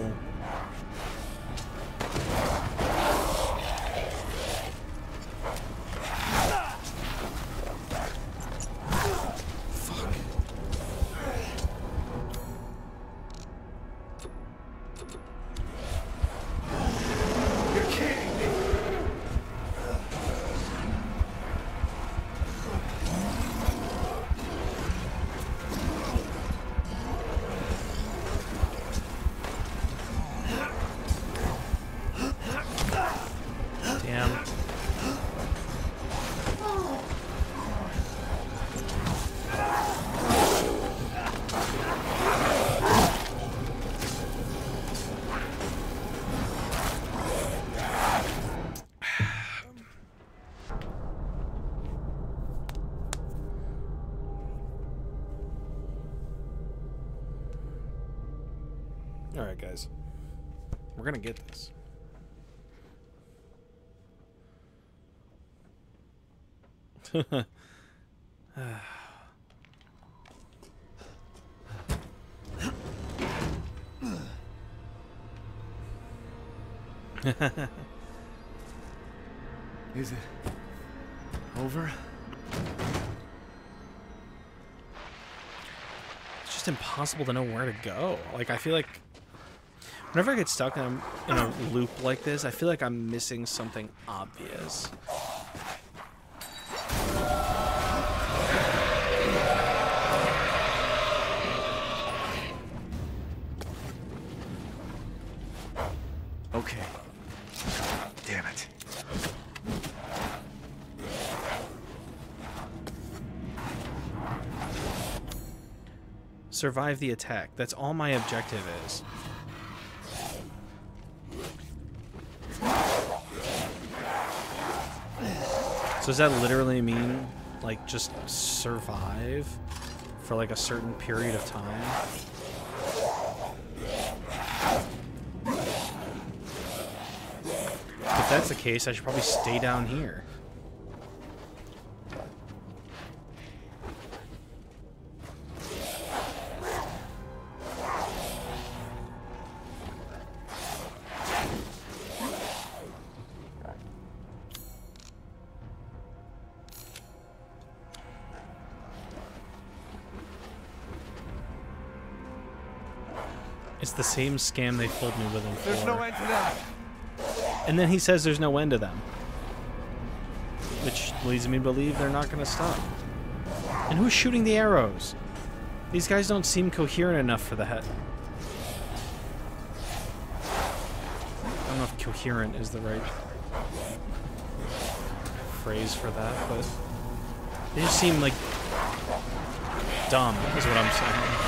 Gonna get this. (laughs) Is it over? It's just impossible to know where to go. Like I feel like whenever I get stuck in a, in a loop like this, I feel like I'm missing something obvious. Okay. Damn it. Survive the attack. That's all my objective is. So does that literally mean like just survive for like a certain period of time? If that's the case, I should probably stay down here. Same scam they fooled me with in There's four. no end to. And then he says there's no end to them. Which leads me to believe they're not going to stop. And who's shooting the arrows? These guys don't seem coherent enough for that. I don't know if coherent is the right phrase for that, but they just seem like dumb, is what I'm saying.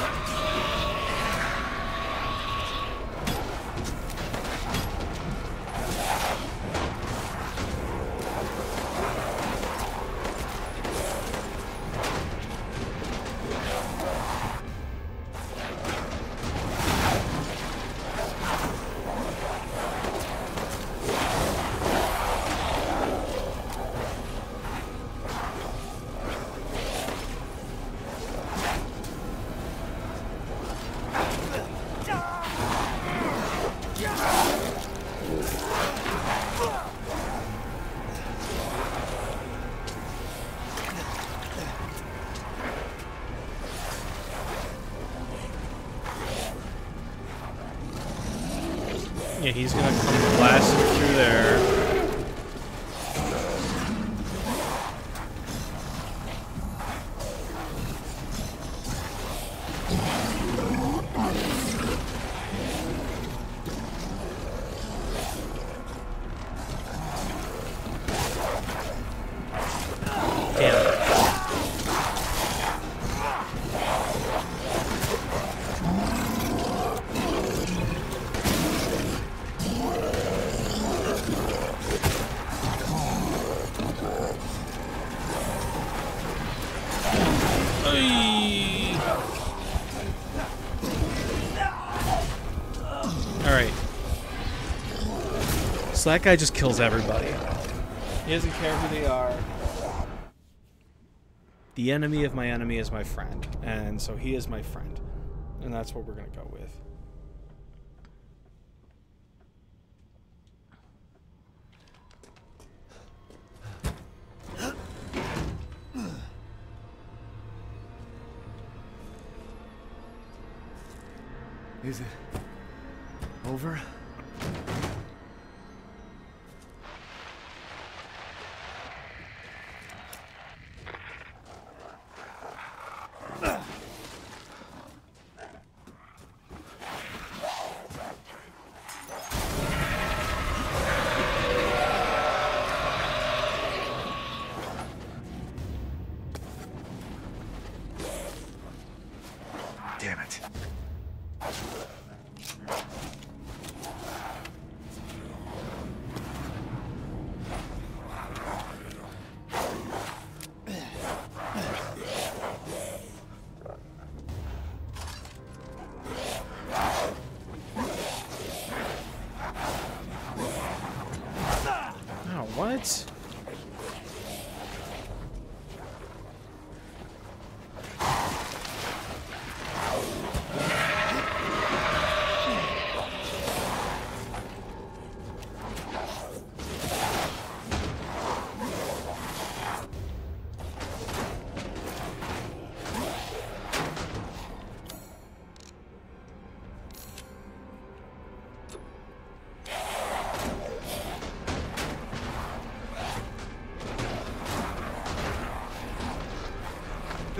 So that guy just kills everybody. He doesn't care who they are. The enemy of my enemy is my friend. And so he is my friend. And that's what we're going to go with.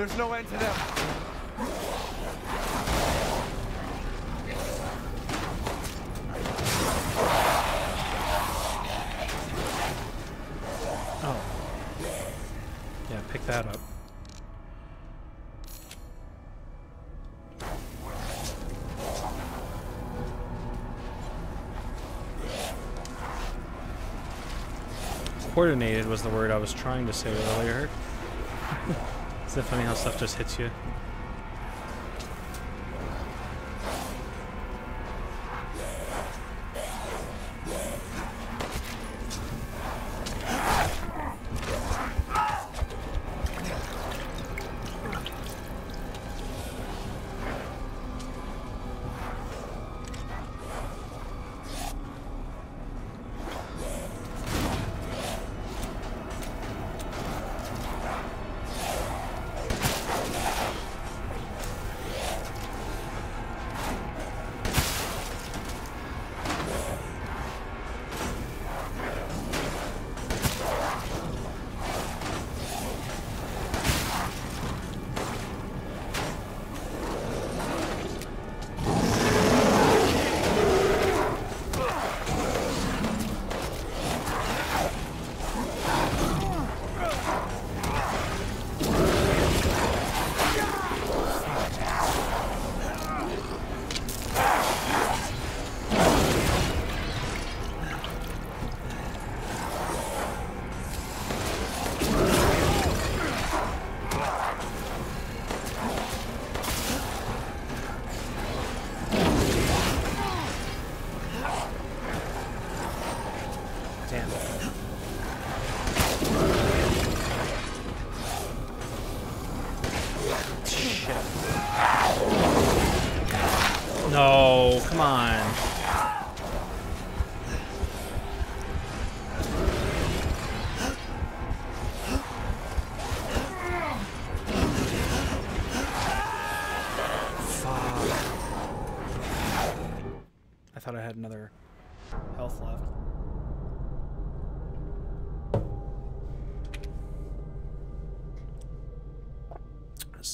There's no end to them. Oh. Yeah, pick that up. Coordinated was the word I was trying to say earlier. Isn't it funny how stuff just hits you?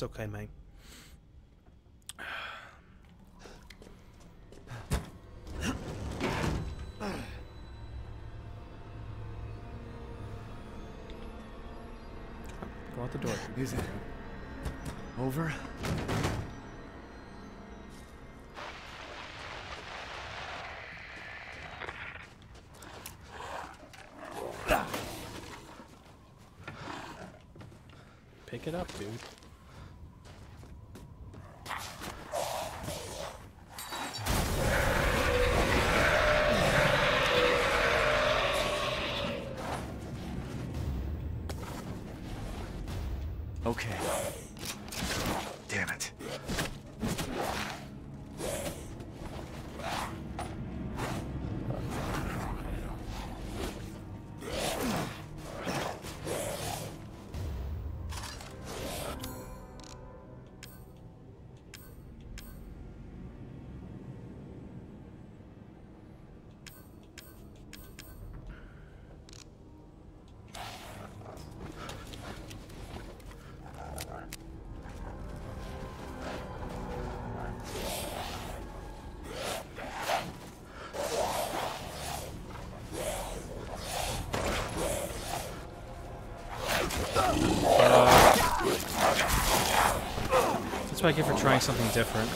It's okay, mate. Go out the door. Is it over? Pick it up, dude. That's what I get for trying something different.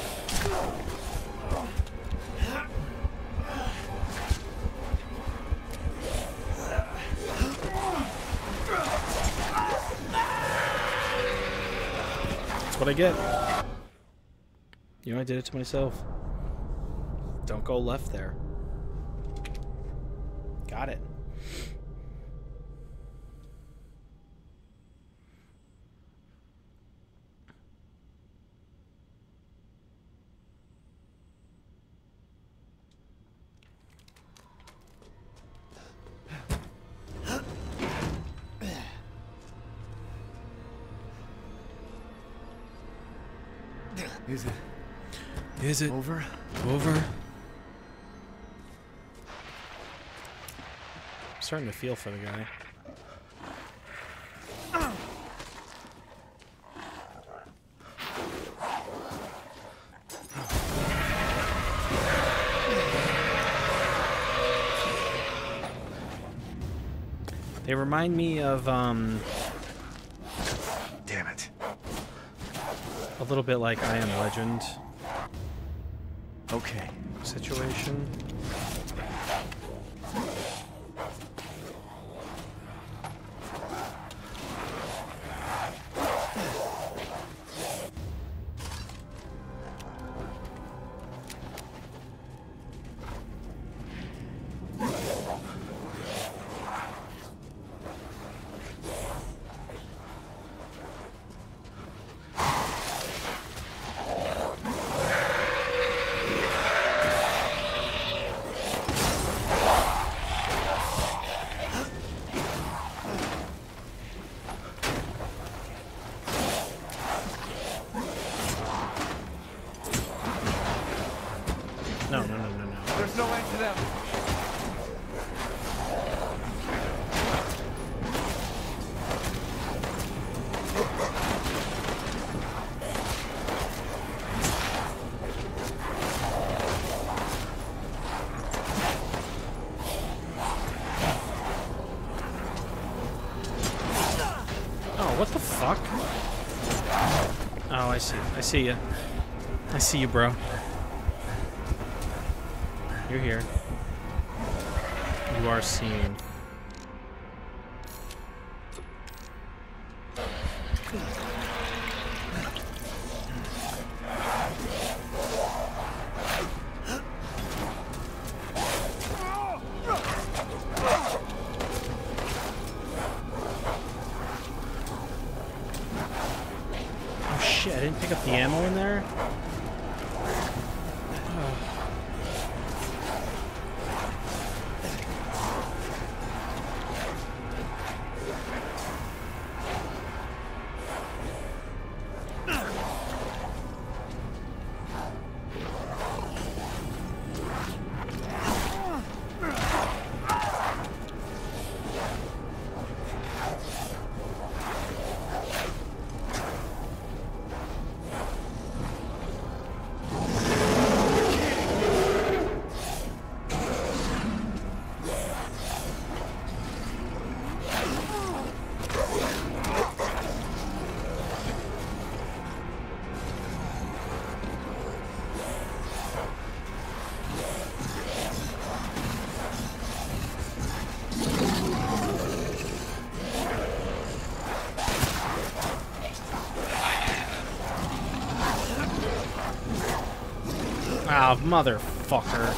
That's what I get. You know, I did it to myself. Don't go left there. is it? Over. Over. I'm starting to feel for the guy. They remind me of, um... Damn it. A little bit like I Am Legend. Okay. situation. See. You. Ah, motherfucker.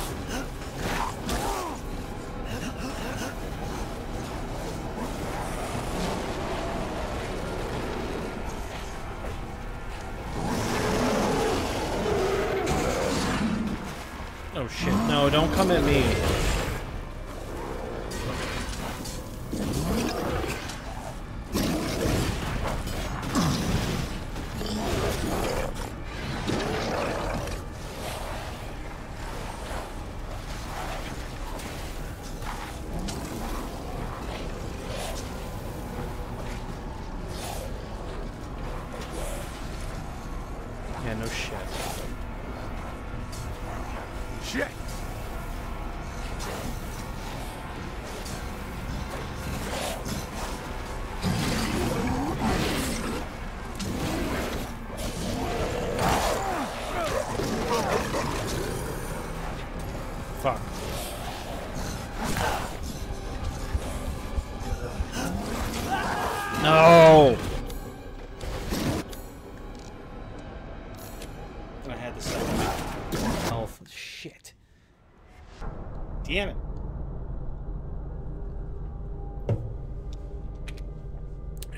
Oh shit, no, don't come at me.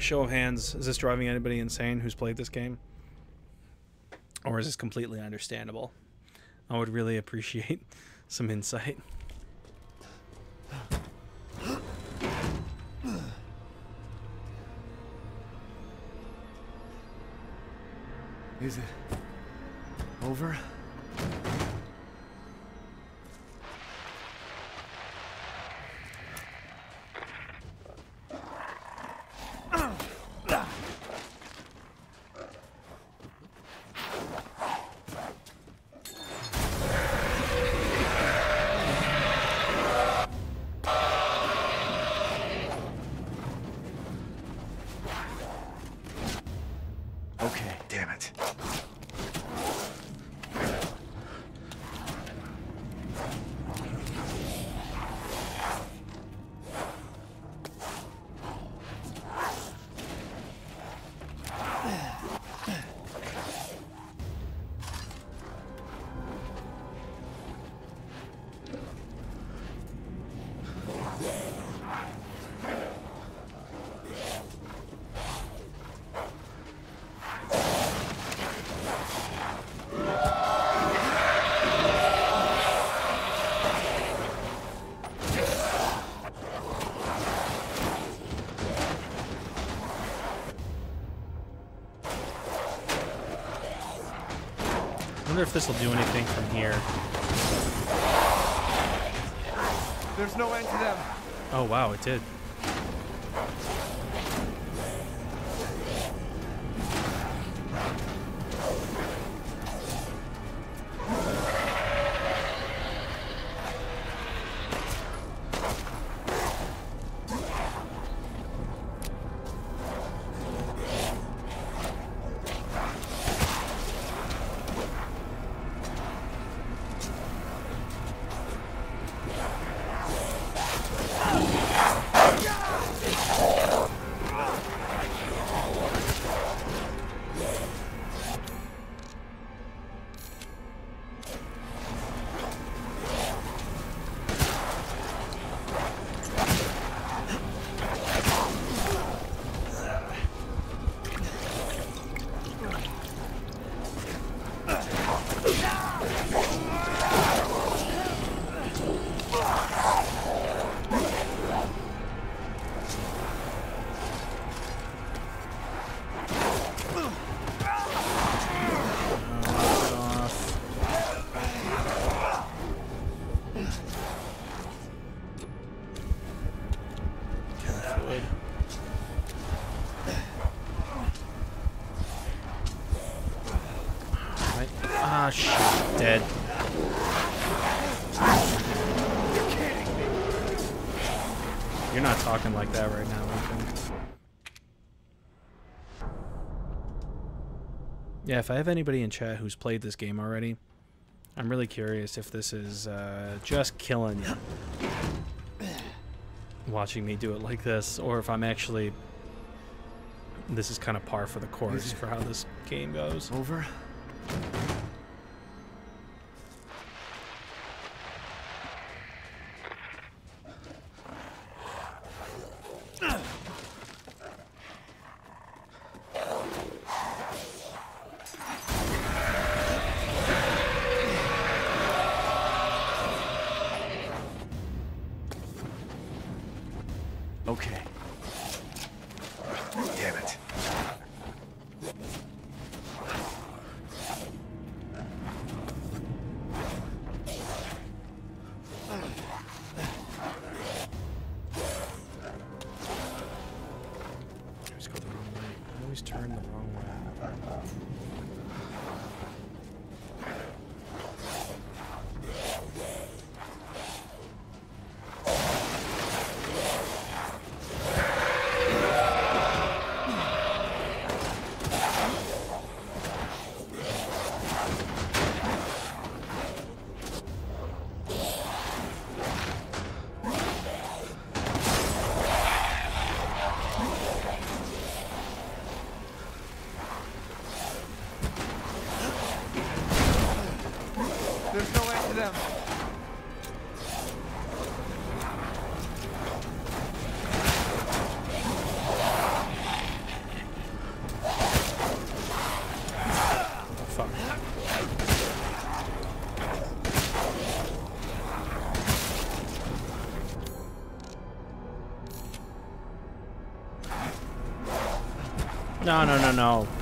Show of hands. Is this driving anybody insane who's played this game? Or is this completely understandable? I would really appreciate (laughs) some insight. If this will do anything from here. There's no end to them. Oh wow, it did. Yeah, if I have anybody in chat who's played this game already, I'm really curious if this is uh, just killing you. Watching me do it like this, or if I'm actually. This is kind of par for the course for how this game goes. Over? No, no, no, no.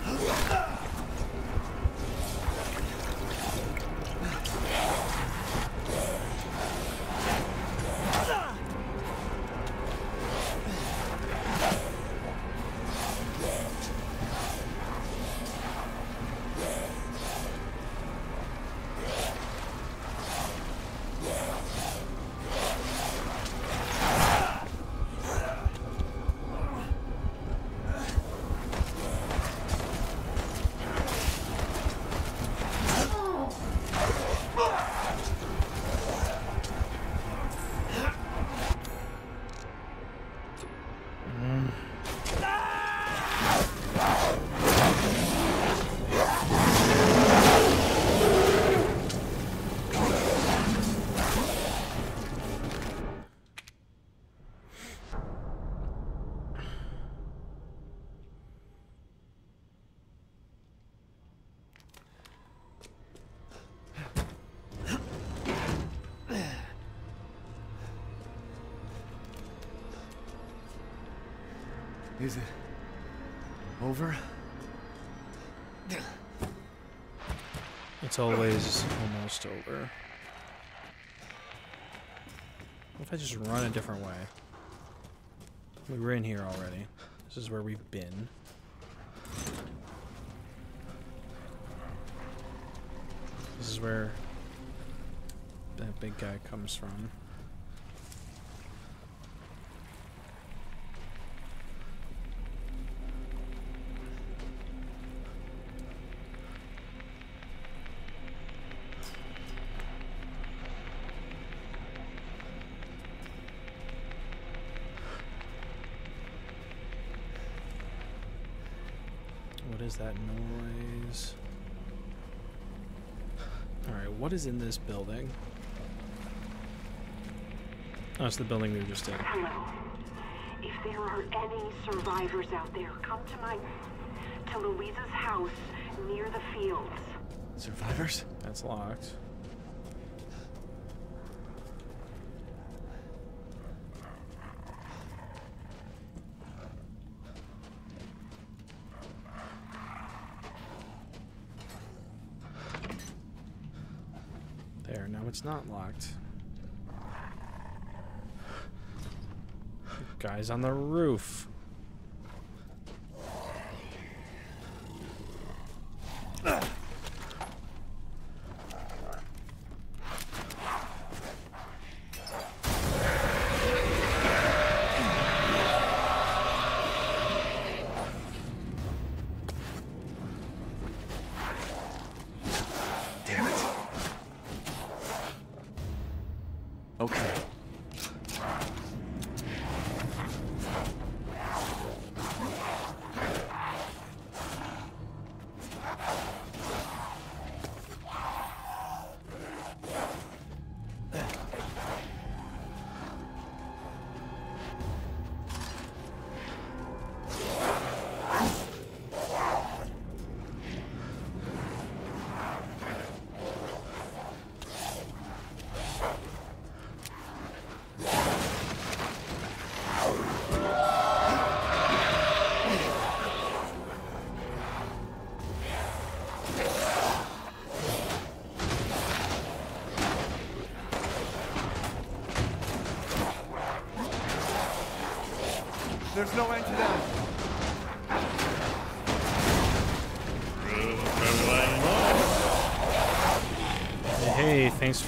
If I just run a different way? We were in here already. This is where we've been. This is where that big guy comes from. That noise? Alright, what is in this building? Oh, it's the building we were just in. Hello. If there are any survivors out there, come to my. to Luiza's house near the fields. Survivors? That's locked. There, now it's not locked. Guys on the roof.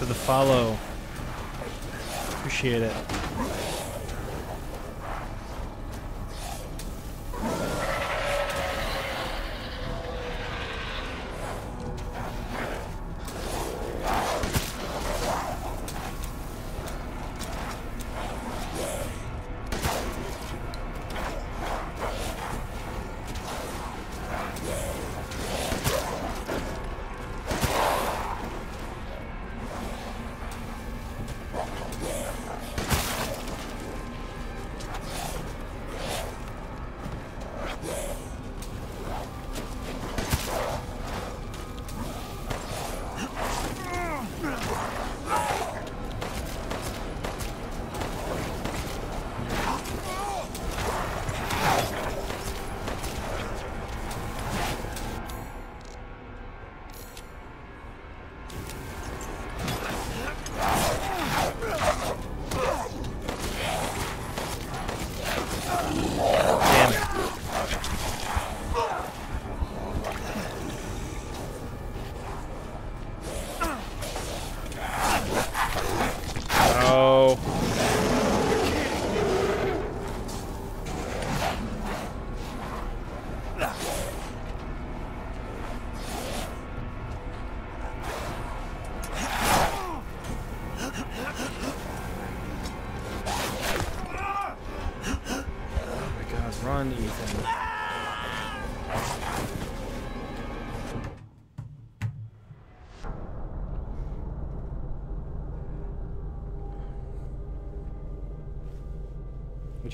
The follow. Appreciate it.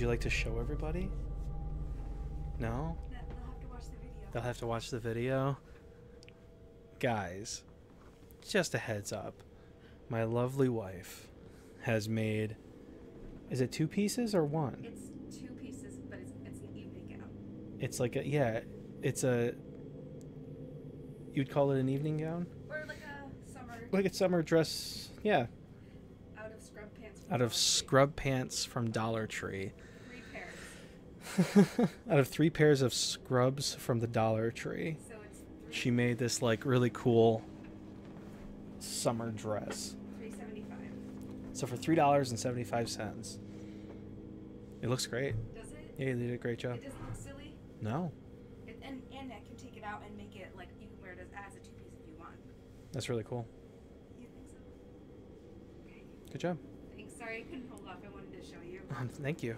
You like to show everybody? No? They'll have to watch the video. Guys, just a heads up. My lovely wife has made. Is it two pieces or one? It's two pieces, but it's, it's an evening gown. It's like a yeah, it's a. You'd call it an evening gown, Or like a summer like a summer dress. Yeah, out of scrub pants. from out of Dollar Tree. scrub pants from Dollar Tree. (laughs) Out of three pairs of scrubs from the Dollar Tree, So she made this like really cool summer dress. three seventy five. So for three dollars and seventy five cents, it looks great. Does it? Yeah, you did a great job. It doesn't look silly. No, It, and and I can take it out and make it like you can wear it as, as a two piece if you want. that's really cool. You think so? Okay. Good job. Thanks. Sorry I couldn't hold off. I wanted to show you. (laughs) Thank you.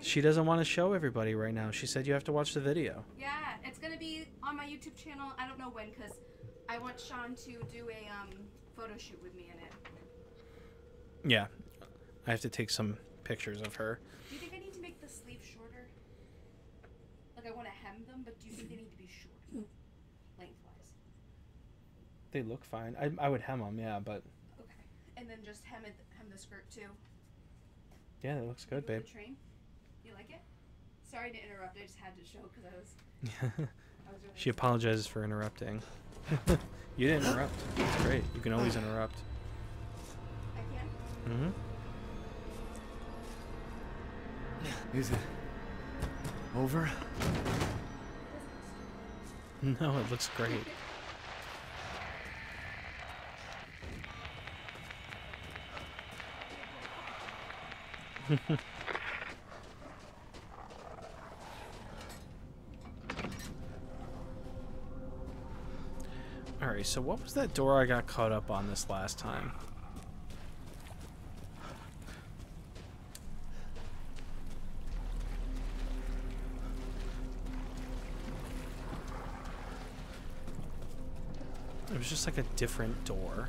She doesn't want to show everybody right now. She said you have to watch the video. Yeah, it's gonna be on my YouTube channel. I don't know when, cause I want Sean to do a um photo shoot with me in it. Yeah, I have to take some pictures of her. Do you think I need to make the sleeves shorter? Like I want to hem them, but do you think they need to be short, lengthwise? They look fine. I, I would hem them, yeah, but Okay. And then just hem it, hem the skirt too. yeah, it looks good, babe. with the train. You like it? Sorry to interrupt. I just had to show because I was. I was (laughs) really she apologizes for interrupting. (laughs) you didn't interrupt. It's great. You can always interrupt. I can. hmm Is it over? (laughs) No, it looks great. Alright, so what was that door I got caught up on this last time? It was just like a different door.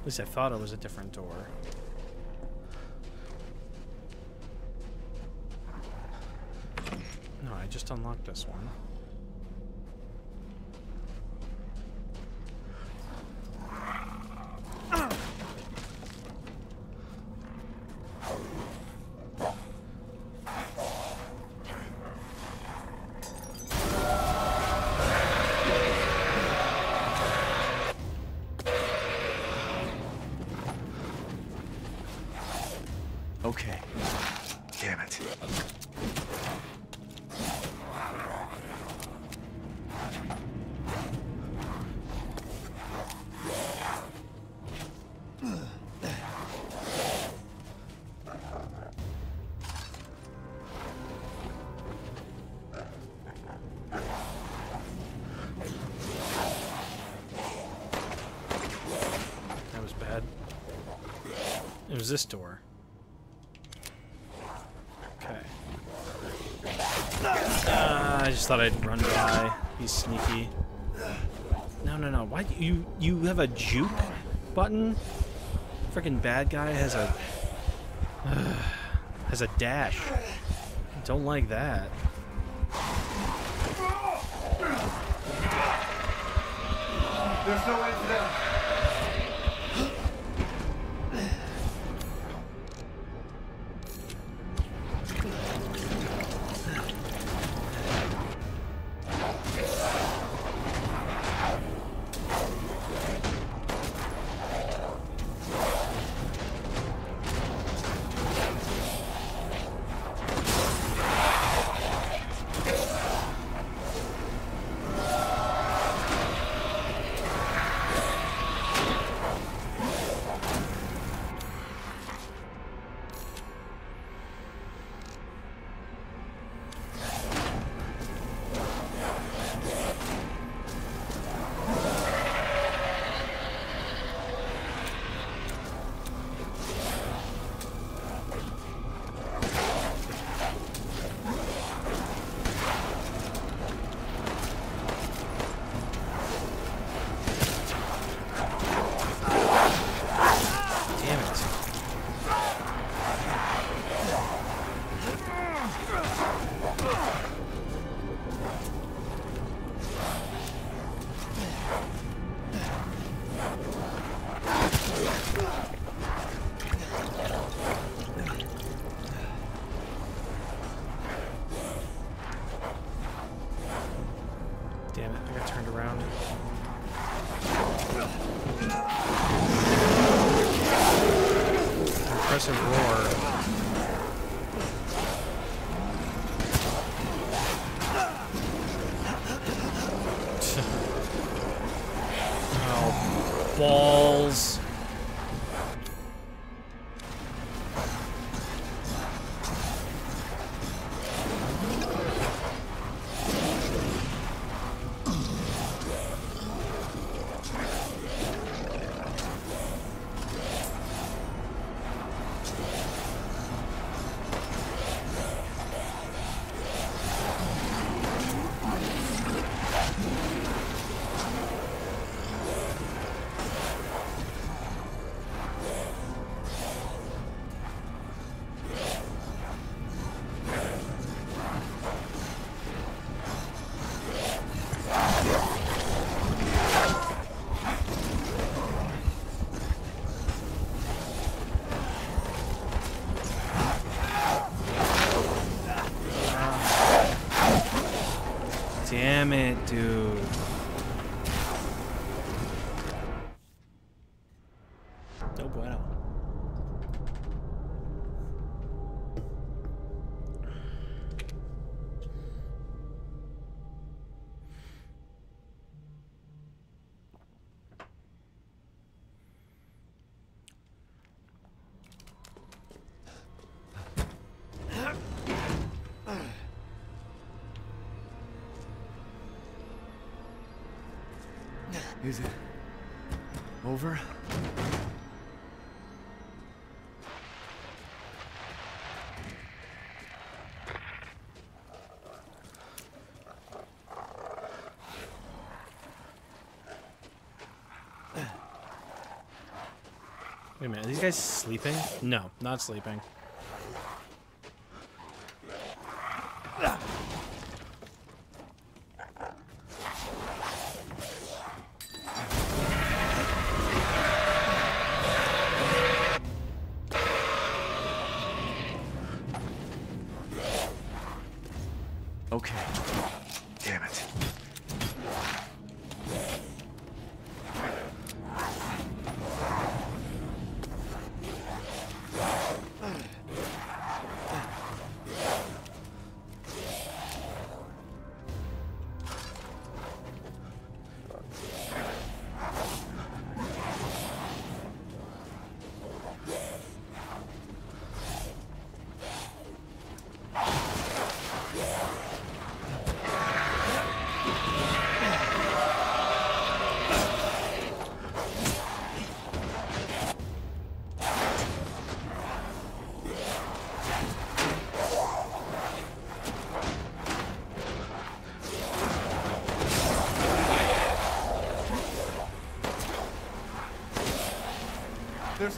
At least I thought it was a different door. No, I just unlocked this one. This door. Okay. Uh, I just thought I'd run by. Be sneaky. No, no, no. Why you you have a juke button? Freaking bad guy has a (sighs) has a dash. Don't like that. There's no way to them. Damn it, I got turned around. Impressive roar. Is it over? Wait a minute, are these guys sleeping? No, not sleeping.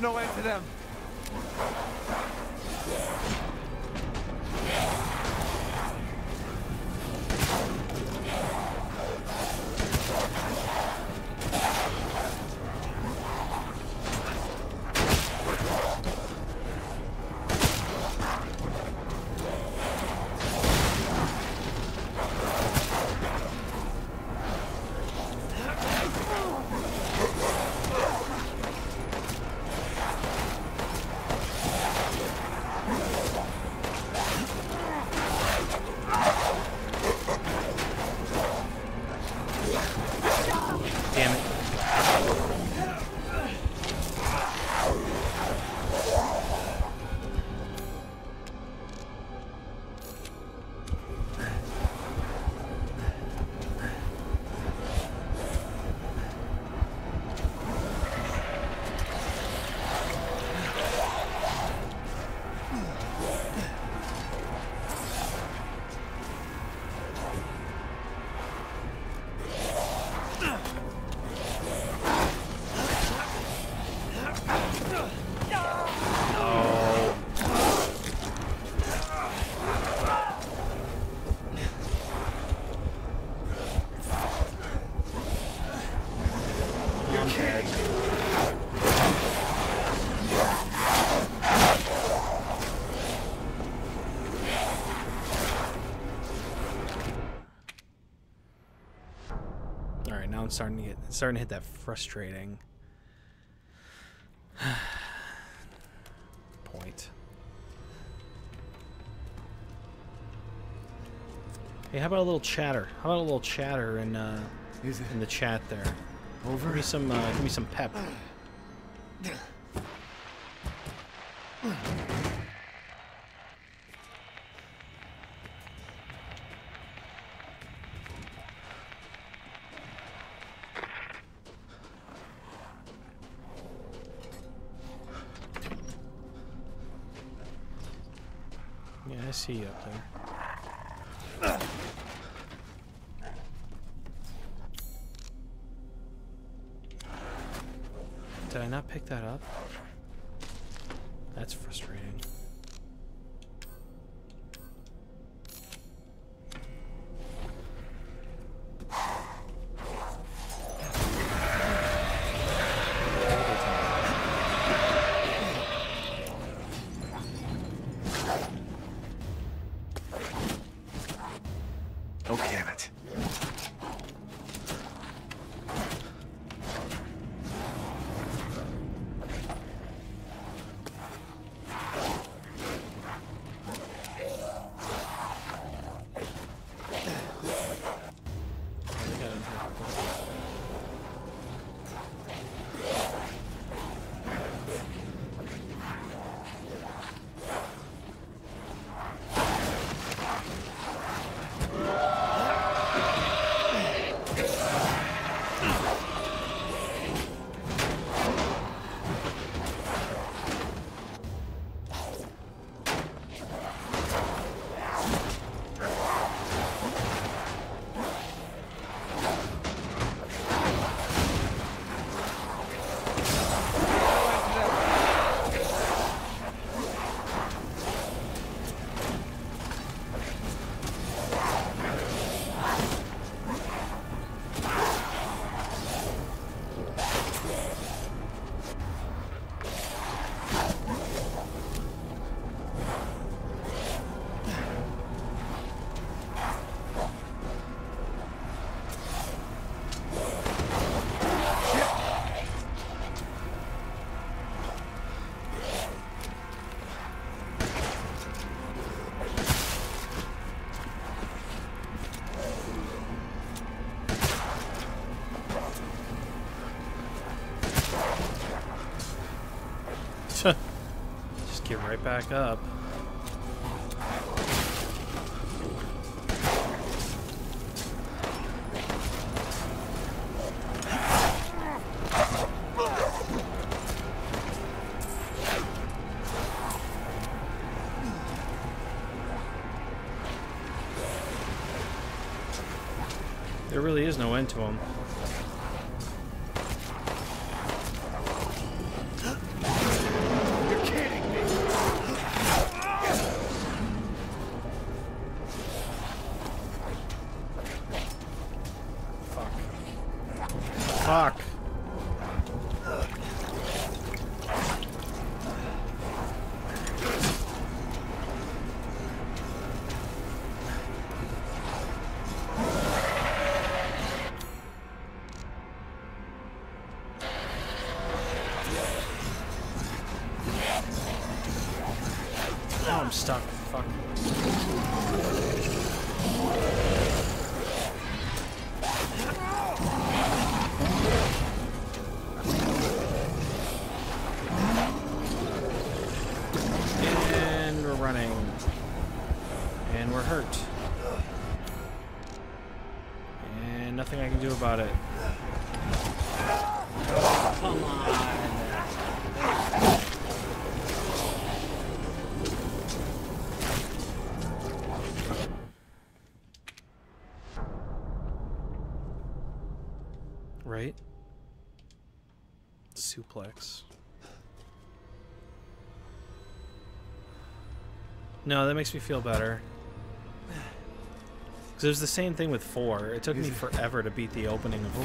No end to them. Starting to get starting to hit that frustrating (sighs) point. Hey, how about a little chatter? How about a little chatter in uh, in the chat there? over? Give me some uh, give me some pep. Oh, damn it. Back up. There really is no end to him. About it. Come on. Right? Suplex. No, that makes me feel better. Because it was the same thing with 4. It took me forever to beat the opening of 4.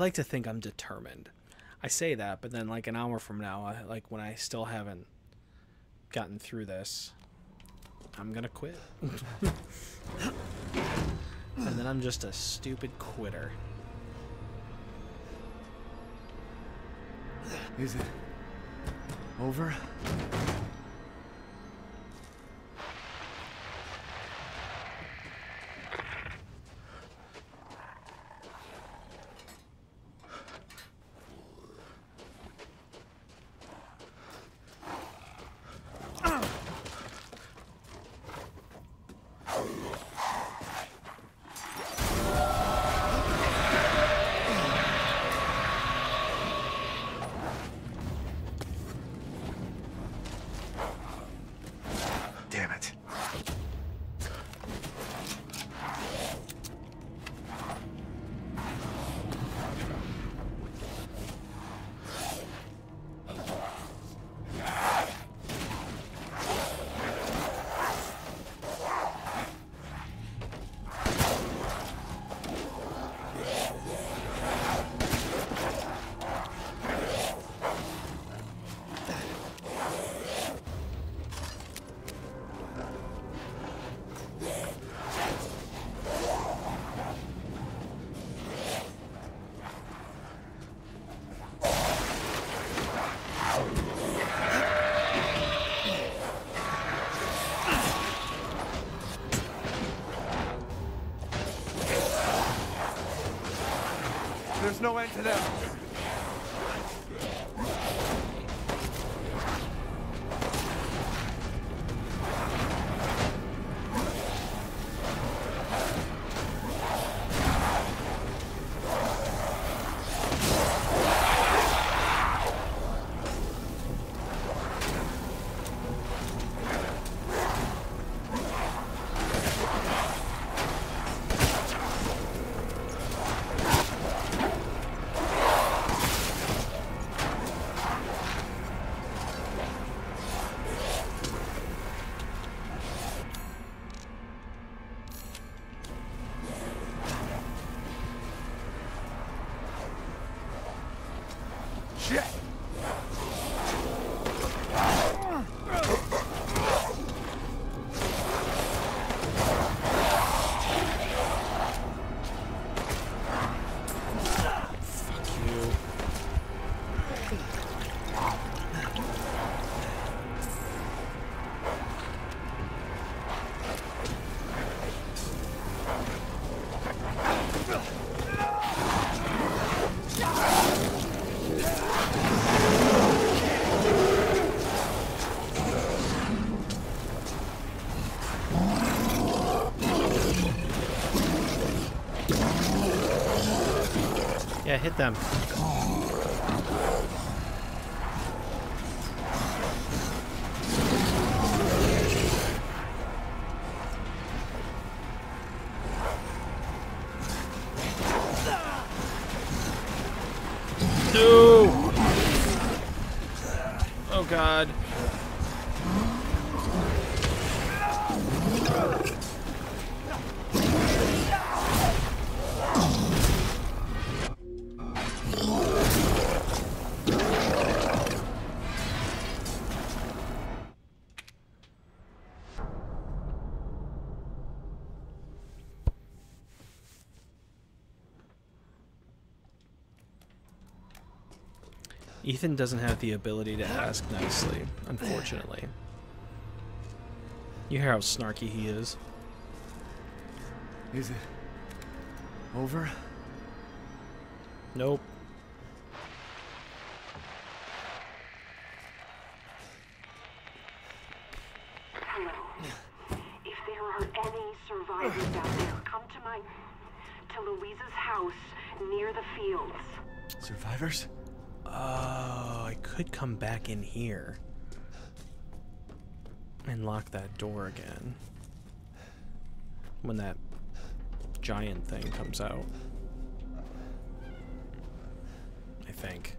Like to think I'm determined. I say that, but then like an hour from now, like when I still haven't gotten through this, I'm gonna quit. (laughs) and then I'm just a stupid quitter. Is it over? No end to them. Hit them. Ethan doesn't have the ability to ask nicely, unfortunately. You hear how snarky he is. Is it over? Lock that door again when that giant thing comes out. I think.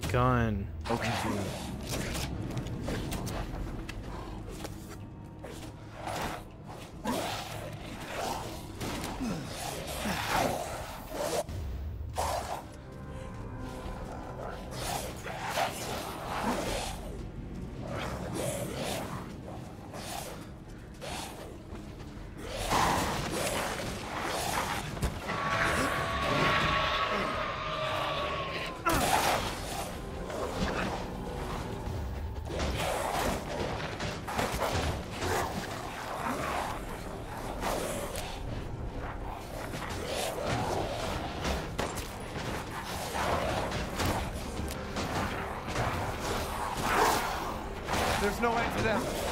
The gun. Okay. No way to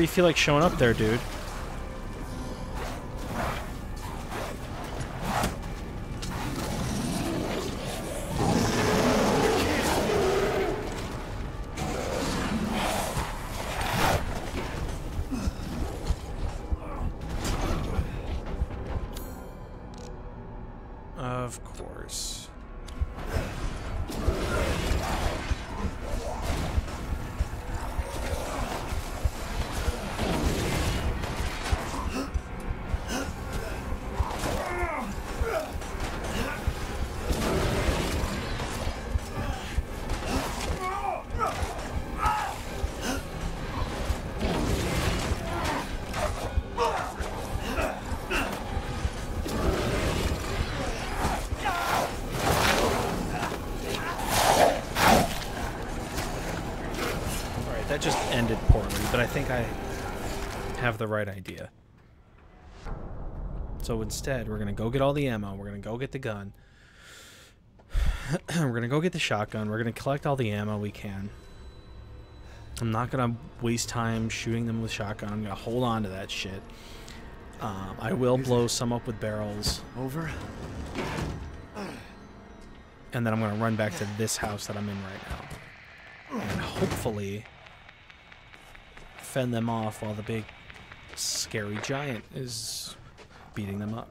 you feel like showing up there, dude. The right idea. So instead, we're gonna go get all the ammo, we're gonna go get the gun. (clears throat) we're gonna go get the shotgun, we're gonna collect all the ammo we can. I'm not gonna waste time shooting them with shotgun, I'm gonna hold on to that shit. Um, I will blow some up with barrels, Over. and then I'm gonna run back to this house that I'm in right now. And hopefully fend them off while the big scary giant is beating them up.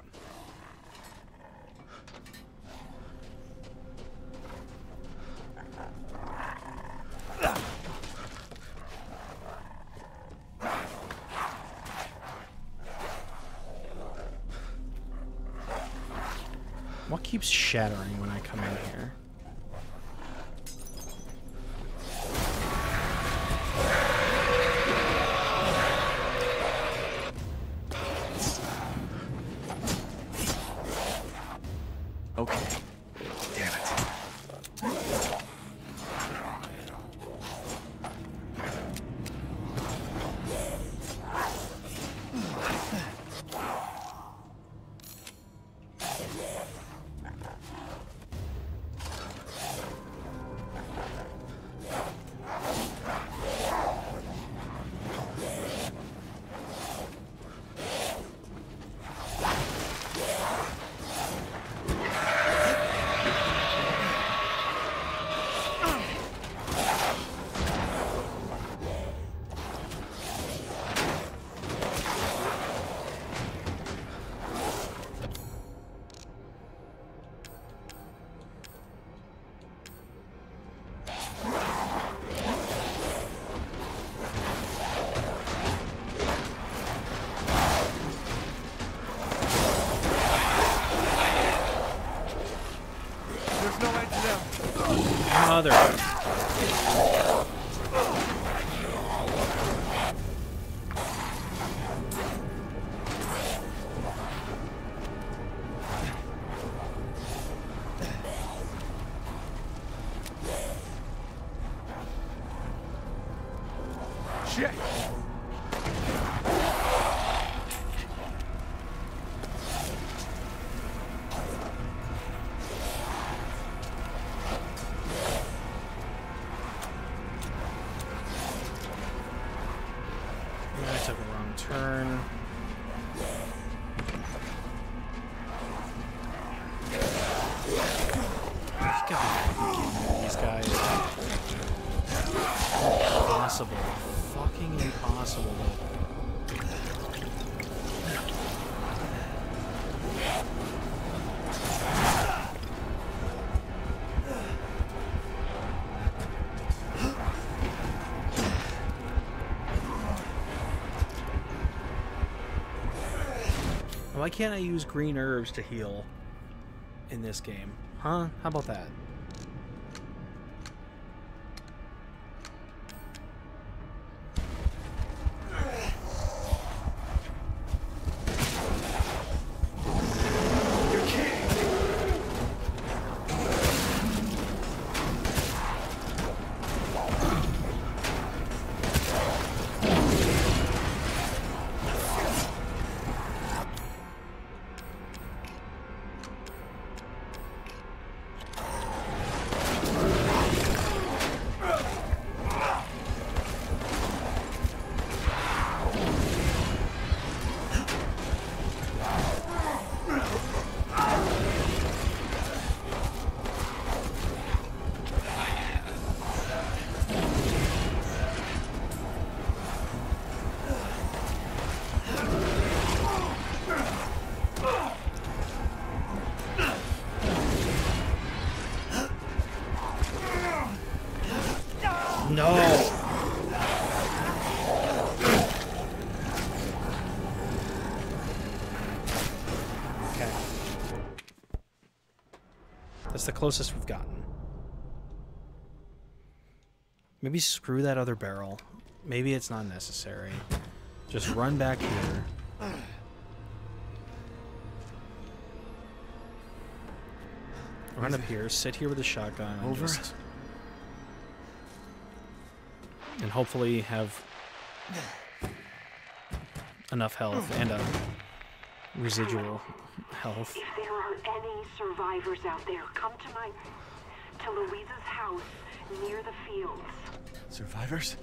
What keeps shattering when I come in here? Why can't I use green herbs to heal in this game? Huh? How about that? The closest we've gotten. Maybe screw that other barrel. Maybe it's not necessary. Just run back here. Run up here, sit here with a shotgun, and Over? just and hopefully have enough health and a residual health. If there are any survivors out there, come to my to Luiza's house near the fields. Survivors?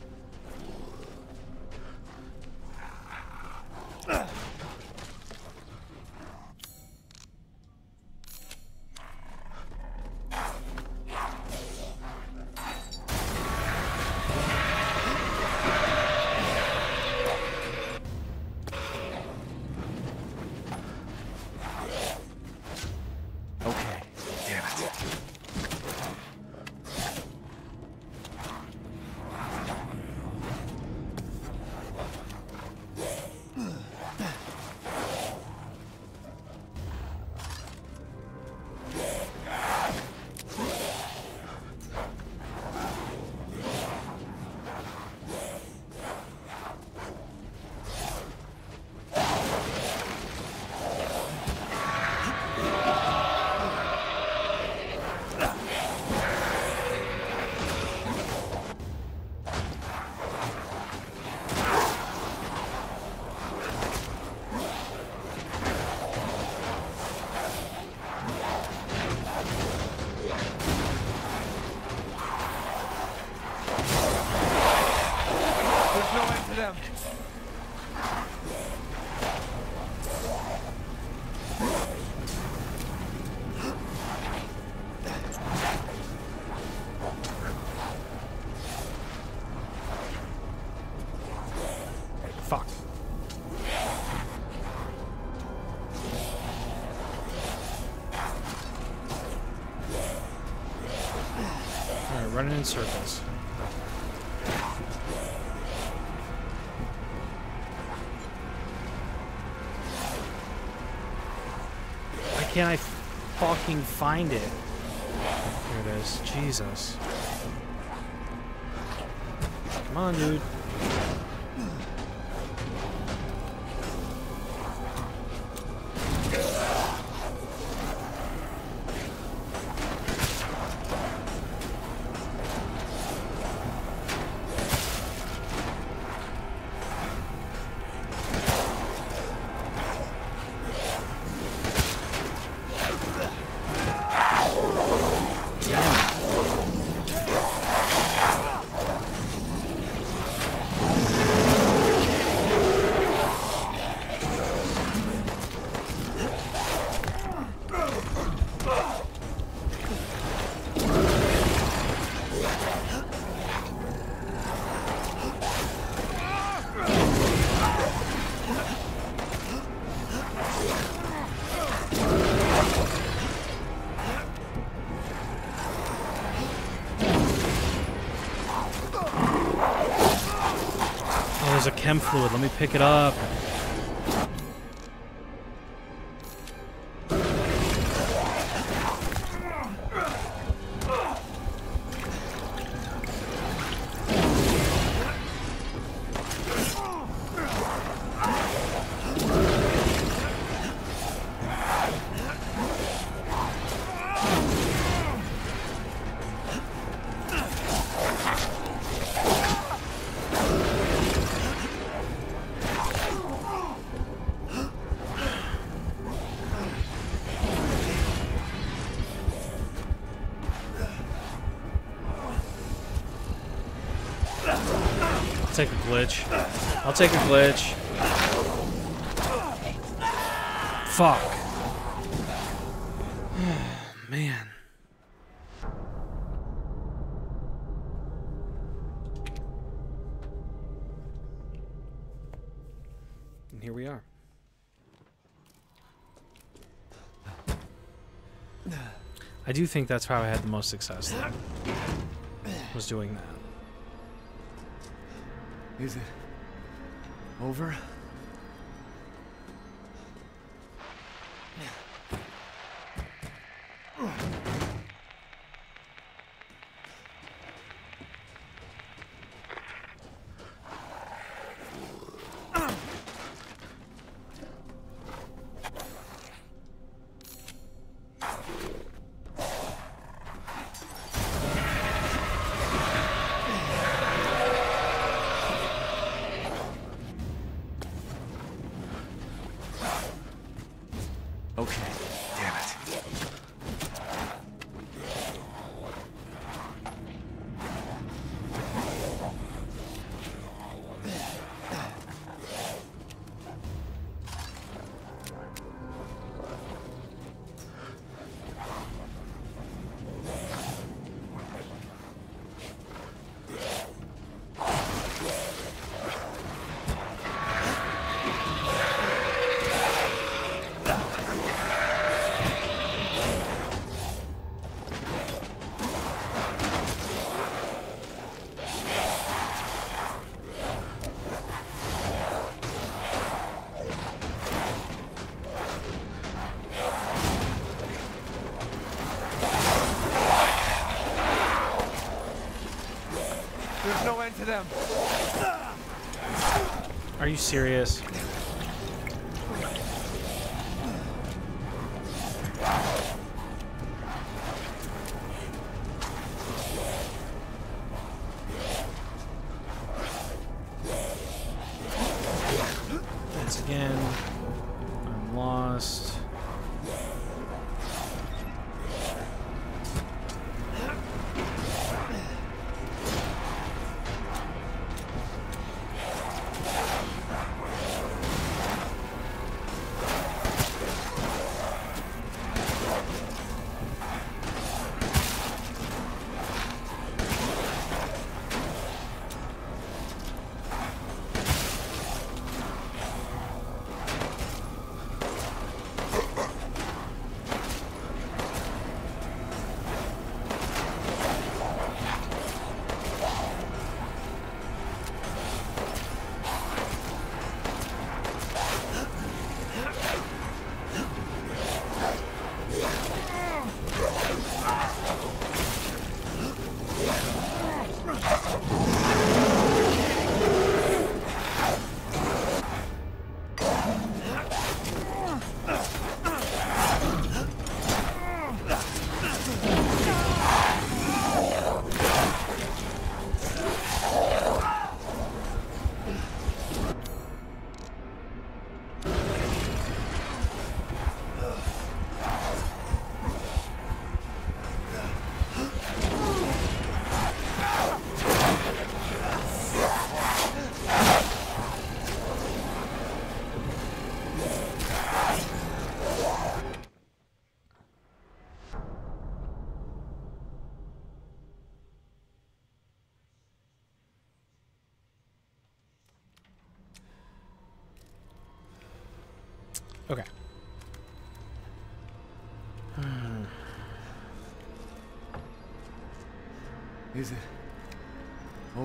Running in circles. Why can't I fucking find it? Here it is. Jesus. Come on, dude. Chem fluid. Let me pick it up. Glitch. I'll take a glitch. Fuck. (sighs) Man. And here we are. I do think that's how I had the most success. Though, was doing that. Is it over? Them. Are you serious?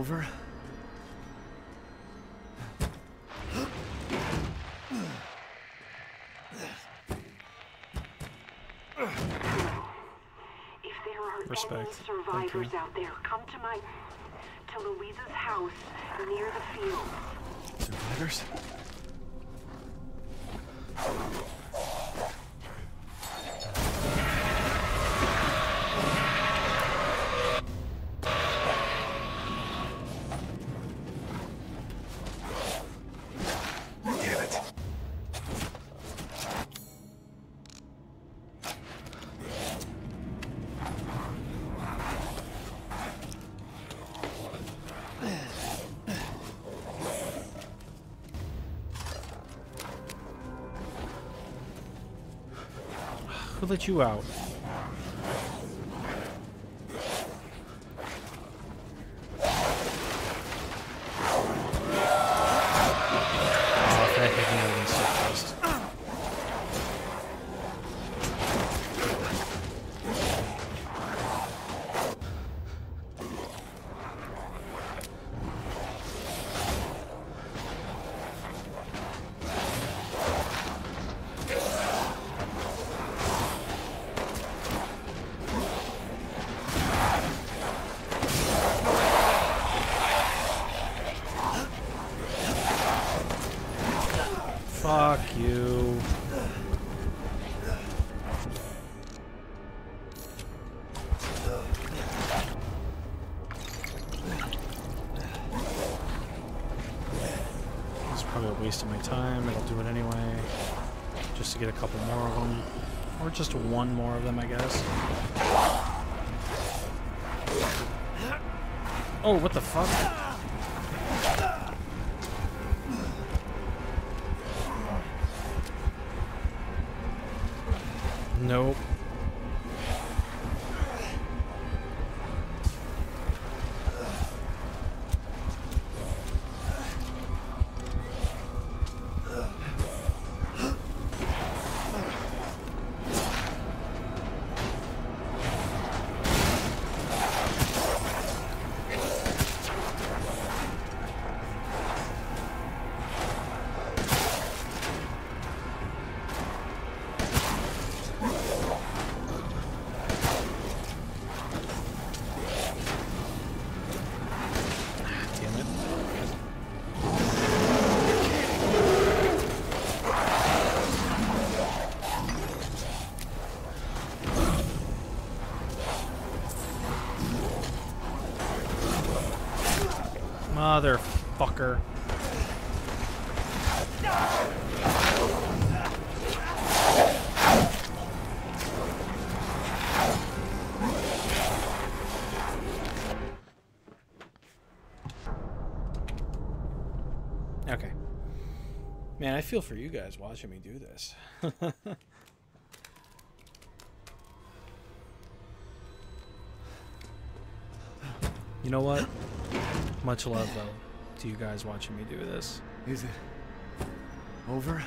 Over? If there are Respect. any survivors out there, come to my to Luiza's house near the field. Survivors? Let you out? Get a couple more of them. Or just one more of them, I guess. Oh, what the fuck? Motherfucker. Okay. Man, I feel for you guys watching me do this. (laughs) you know what? Much love, though, to you guys watching me do this. Is it over?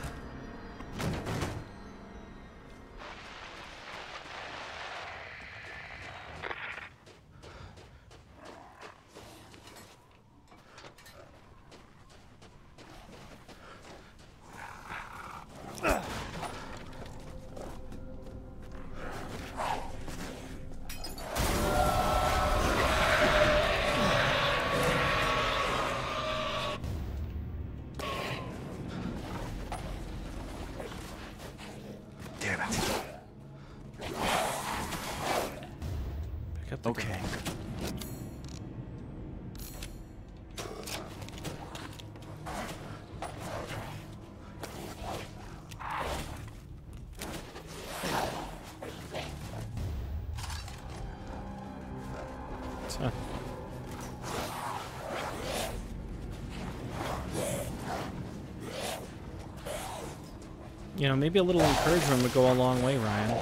know, maybe a little encouragement would go a long way, Ryan.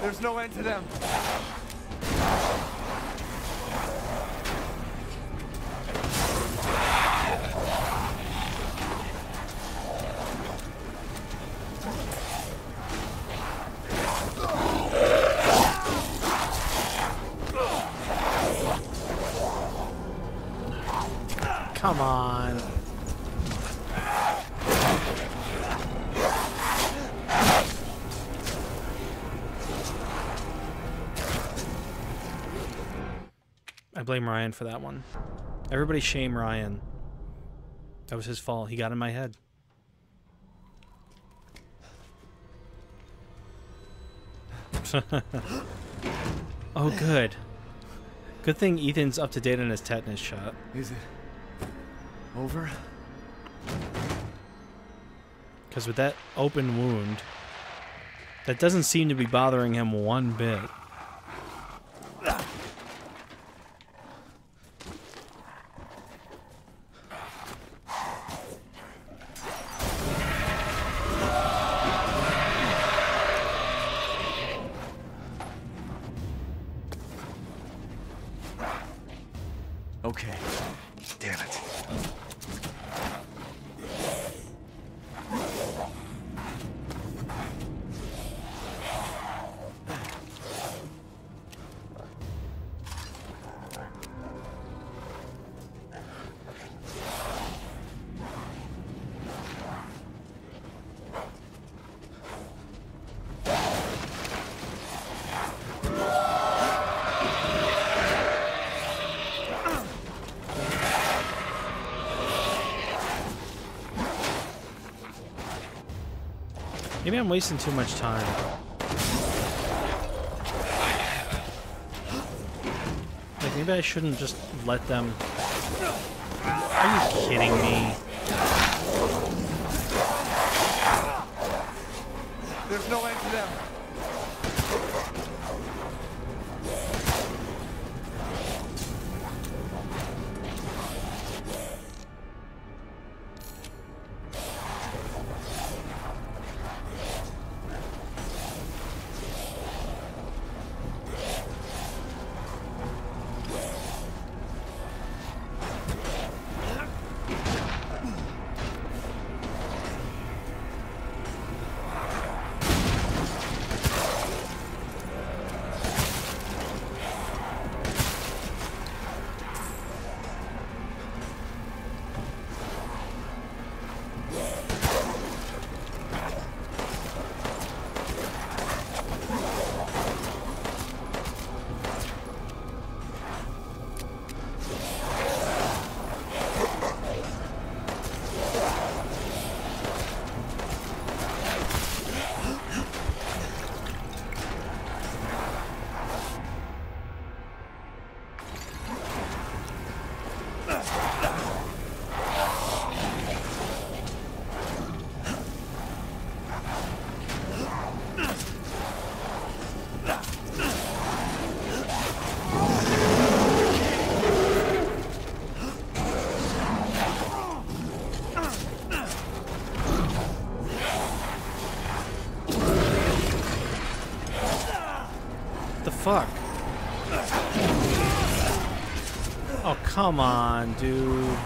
There's no end to them. Blame Ryan for that one. Everybody shame Ryan. That was his fault. He got in my head. (laughs) oh, good. Good thing Ethan's up to date on his tetanus shot. Is it over? Because with that open wound, that doesn't seem to be bothering him one bit. Wasting too much time. Like, maybe I shouldn't just let them... Are you kidding me? There's no end to them. Come on, dude.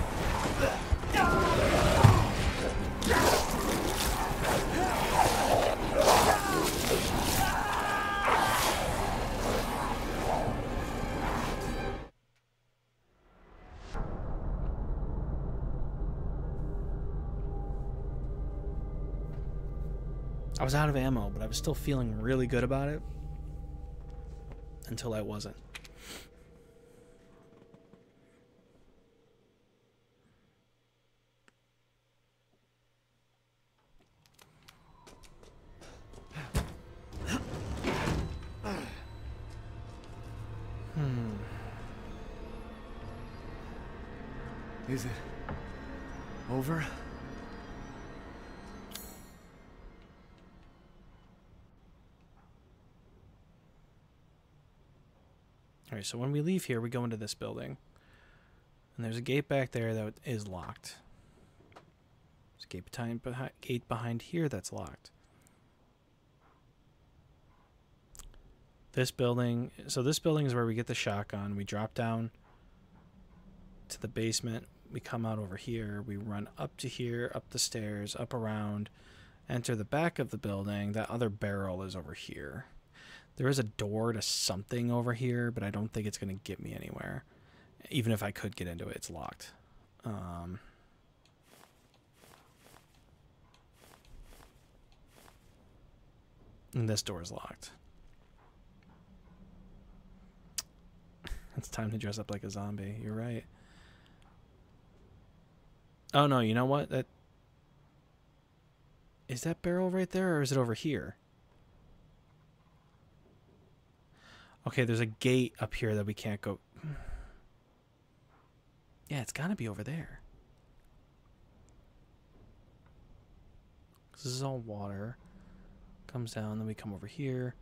I was out of ammo, but I was still feeling really good about it until I wasn't. So when we leave here, we go into this building. And there's a gate back there that is locked. There's a gate behind, gate behind here that's locked. This building, so this building is where we get the shotgun. We drop down to the basement. We come out over here. We run up to here, up the stairs, up around, enter the back of the building. That other barrel is over here. There is a door to something over here, but I don't think it's going to get me anywhere. Even if I could get into it, it's locked. Um, and this door is locked. (laughs) It's time to dress up like a zombie. You're right. Oh no, you know what? That is that barrel right there or is it over here? Okay, there's a gate up here that we can't go. Yeah, it's got to be over there. This is all water. Comes down, then we come over here.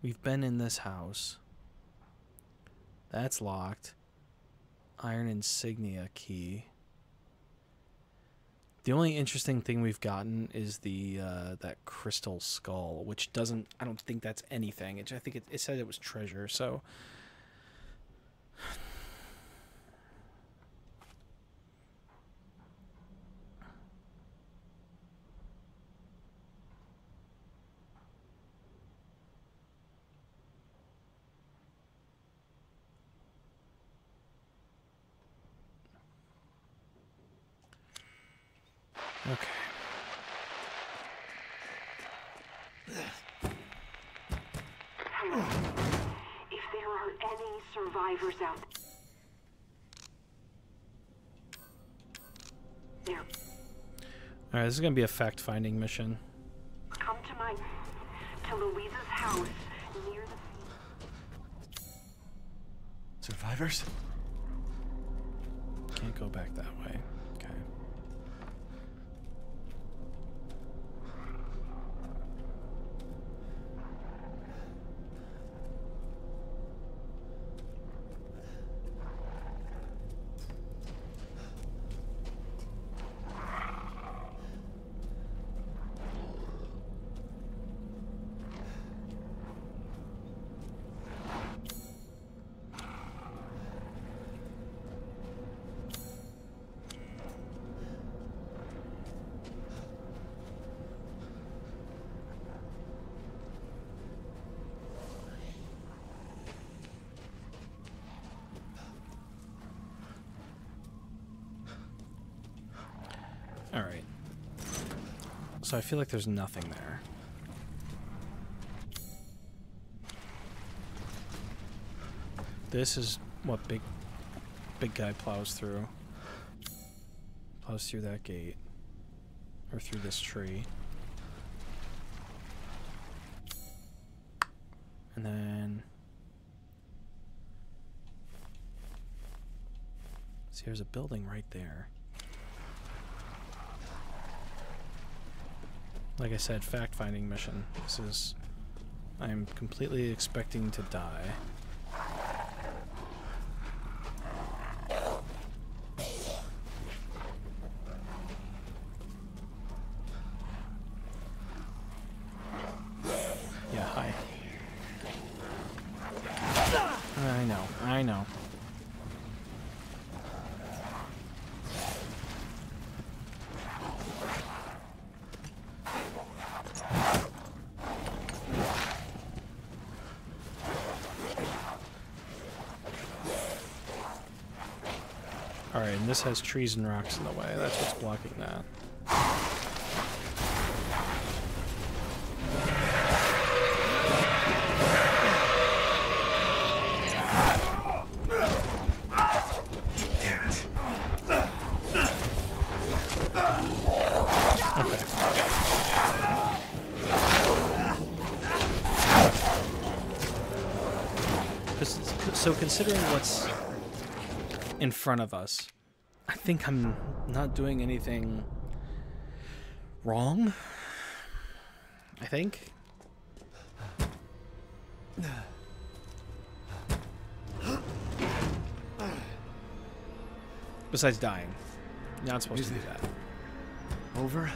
We've been in this house. That's locked. Iron insignia key. The only interesting thing we've gotten is the uh, that crystal skull, which doesn't. I don't think that's anything. It, I think it, it said it was treasure. So. Okay. Hello. If there are any survivors out there, All right, this is gonna be a fact-finding mission. come to my to Luiza's house near the Survivors? Can't go back that way. Okay. All right. So I feel like there's nothing there. This is what big big guy plows through. Plows through that gate. Or through this tree. And then See there's a building right there. Like I said, fact finding mission. This is. I'm completely expecting to die. Yeah, hi. I know, I know. Alright, and this has trees and rocks in the way. That's what's blocking that. So considering what's in front of us, think I'm not doing anything wrong. I think. Besides dying. You're not supposed Is to do that. Over?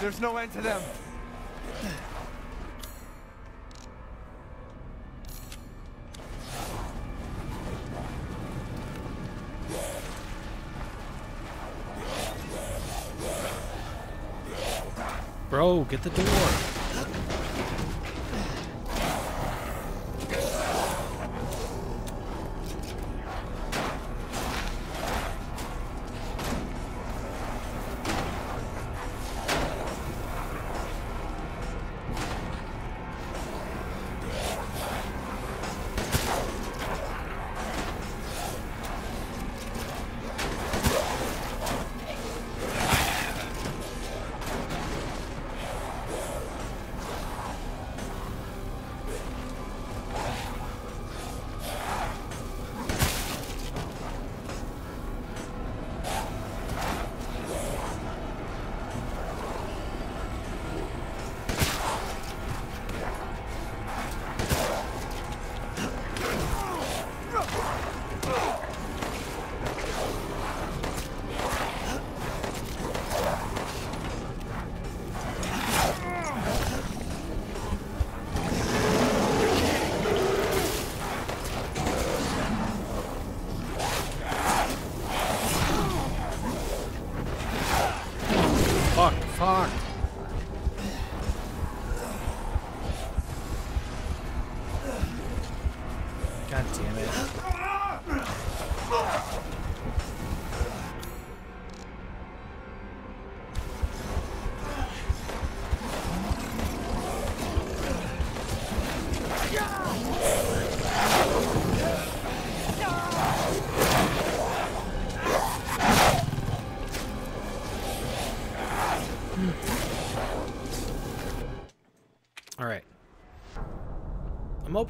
There's no end to them. Bro, get the door.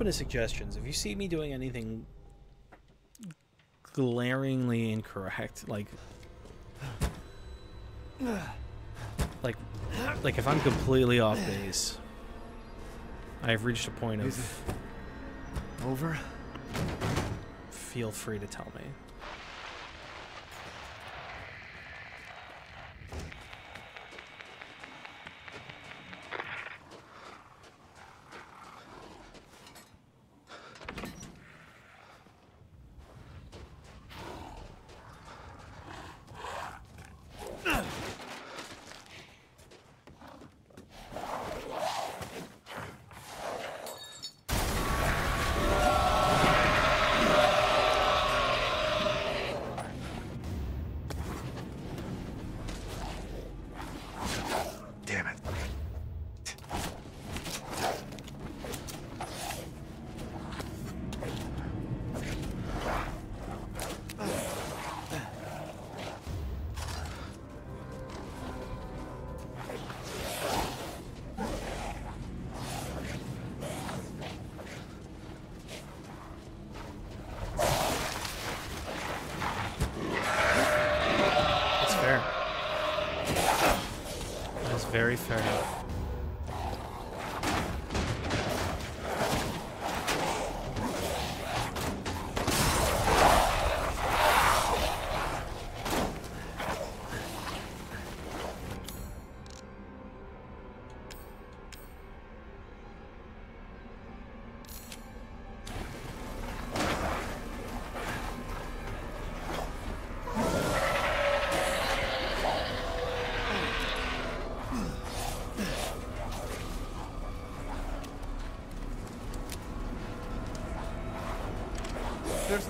Open to suggestions. If you see me doing anything glaringly incorrect, like like like if I'm completely off base, I've reached a point of Over? feel free to tell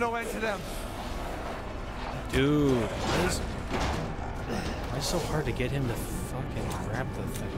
no end to them. Dude, why is, why is it so hard to get him to fucking grab the thing?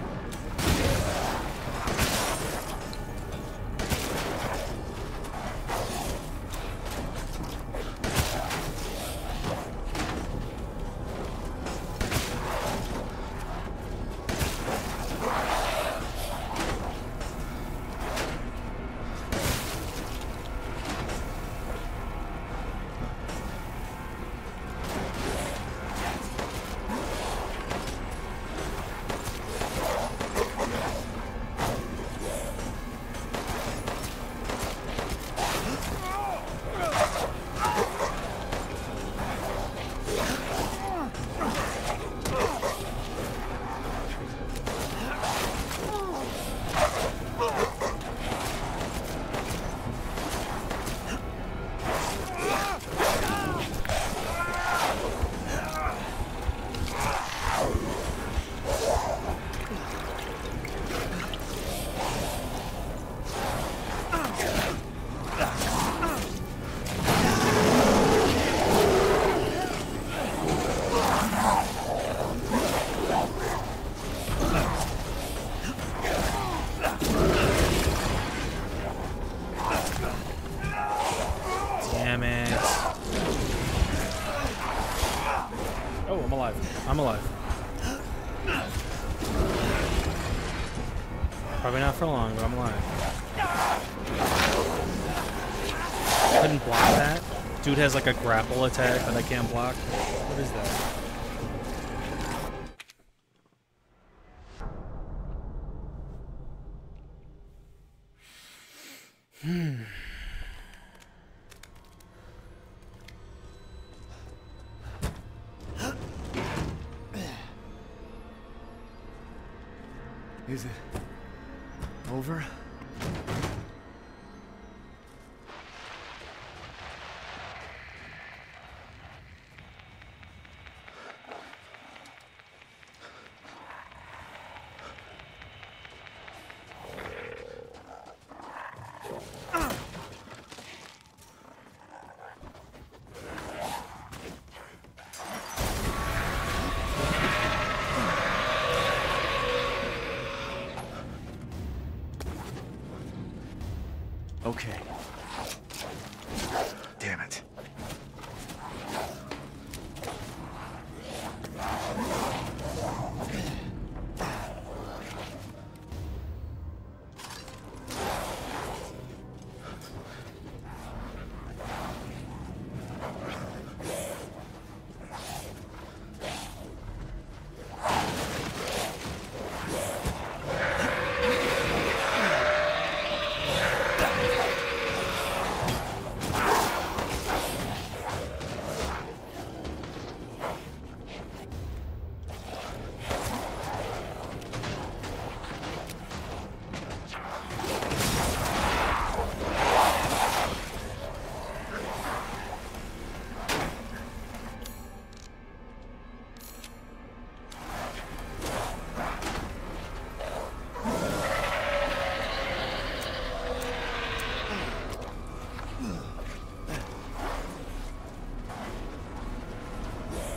Has like a grapple attack that I can't block.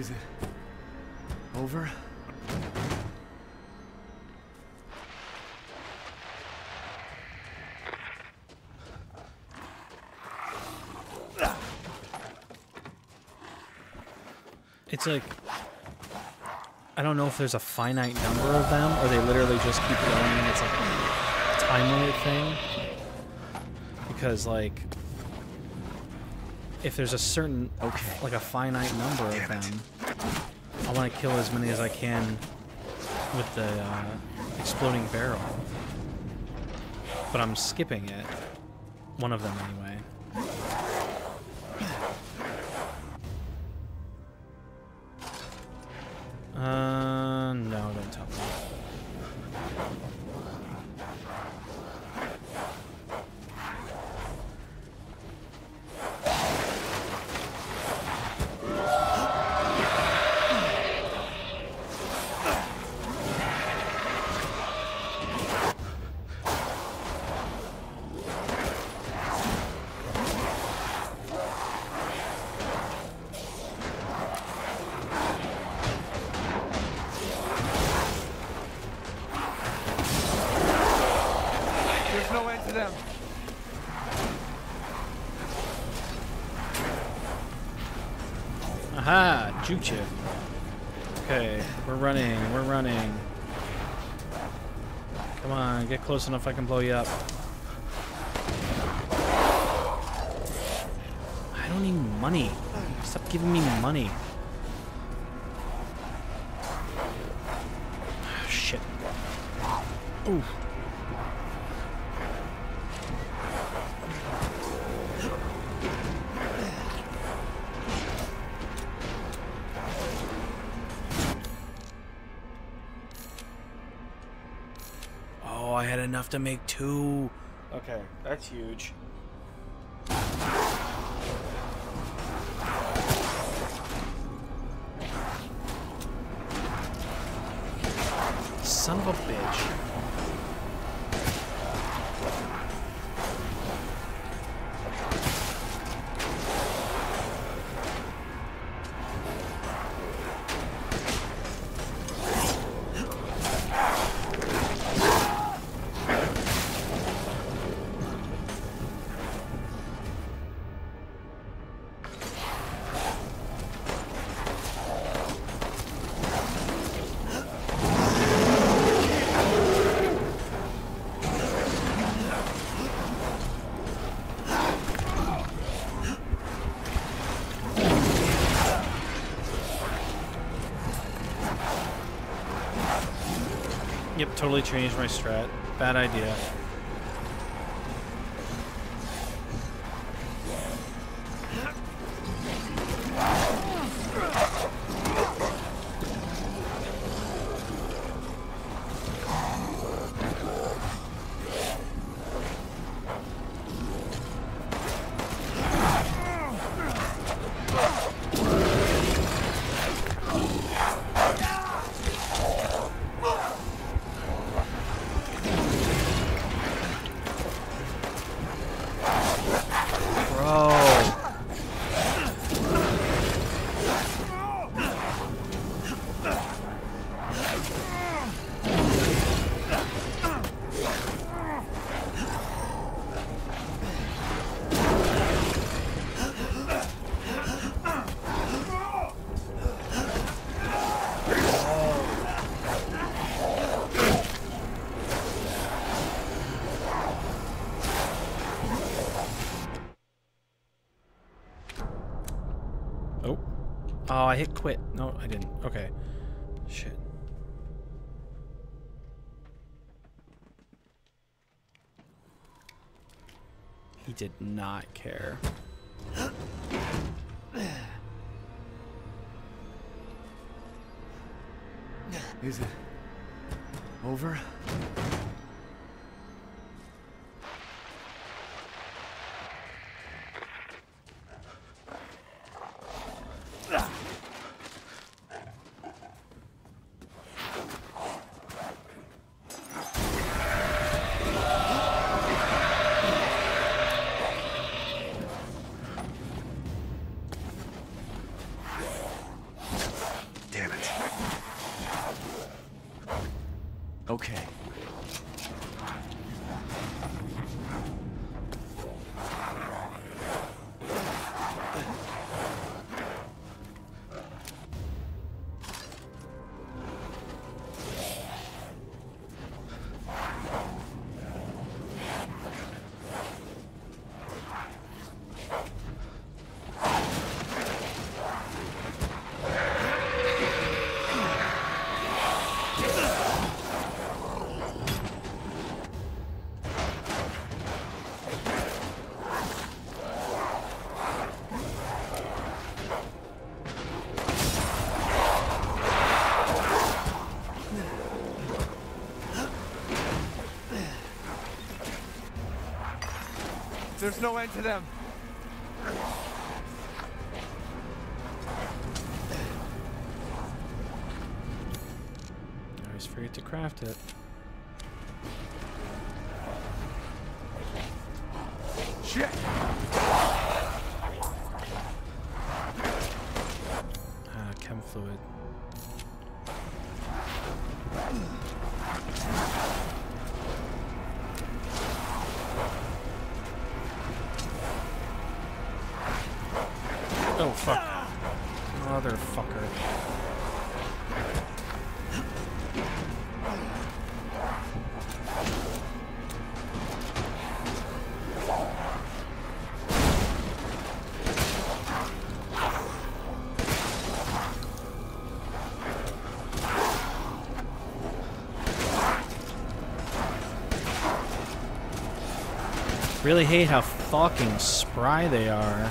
Is it over? It's like I don't know if there's a finite number of them or they literally just keep going and it's like a time limit thing. Because like if there's a certain Okay. like a finite number of them, I want to kill as many as I can with the uh, exploding barrel. But I'm skipping it. One of them anyway. Juked you. Okay, we're running, we're running. Come on, get close enough I can blow you up. I don't need money. Stop giving me money. To make two. Okay, that's huge. Totally changed my strat. Bad idea. Did not care. Is it over? There's no end to them. Always forget to craft it. Really hate how fucking spry they are.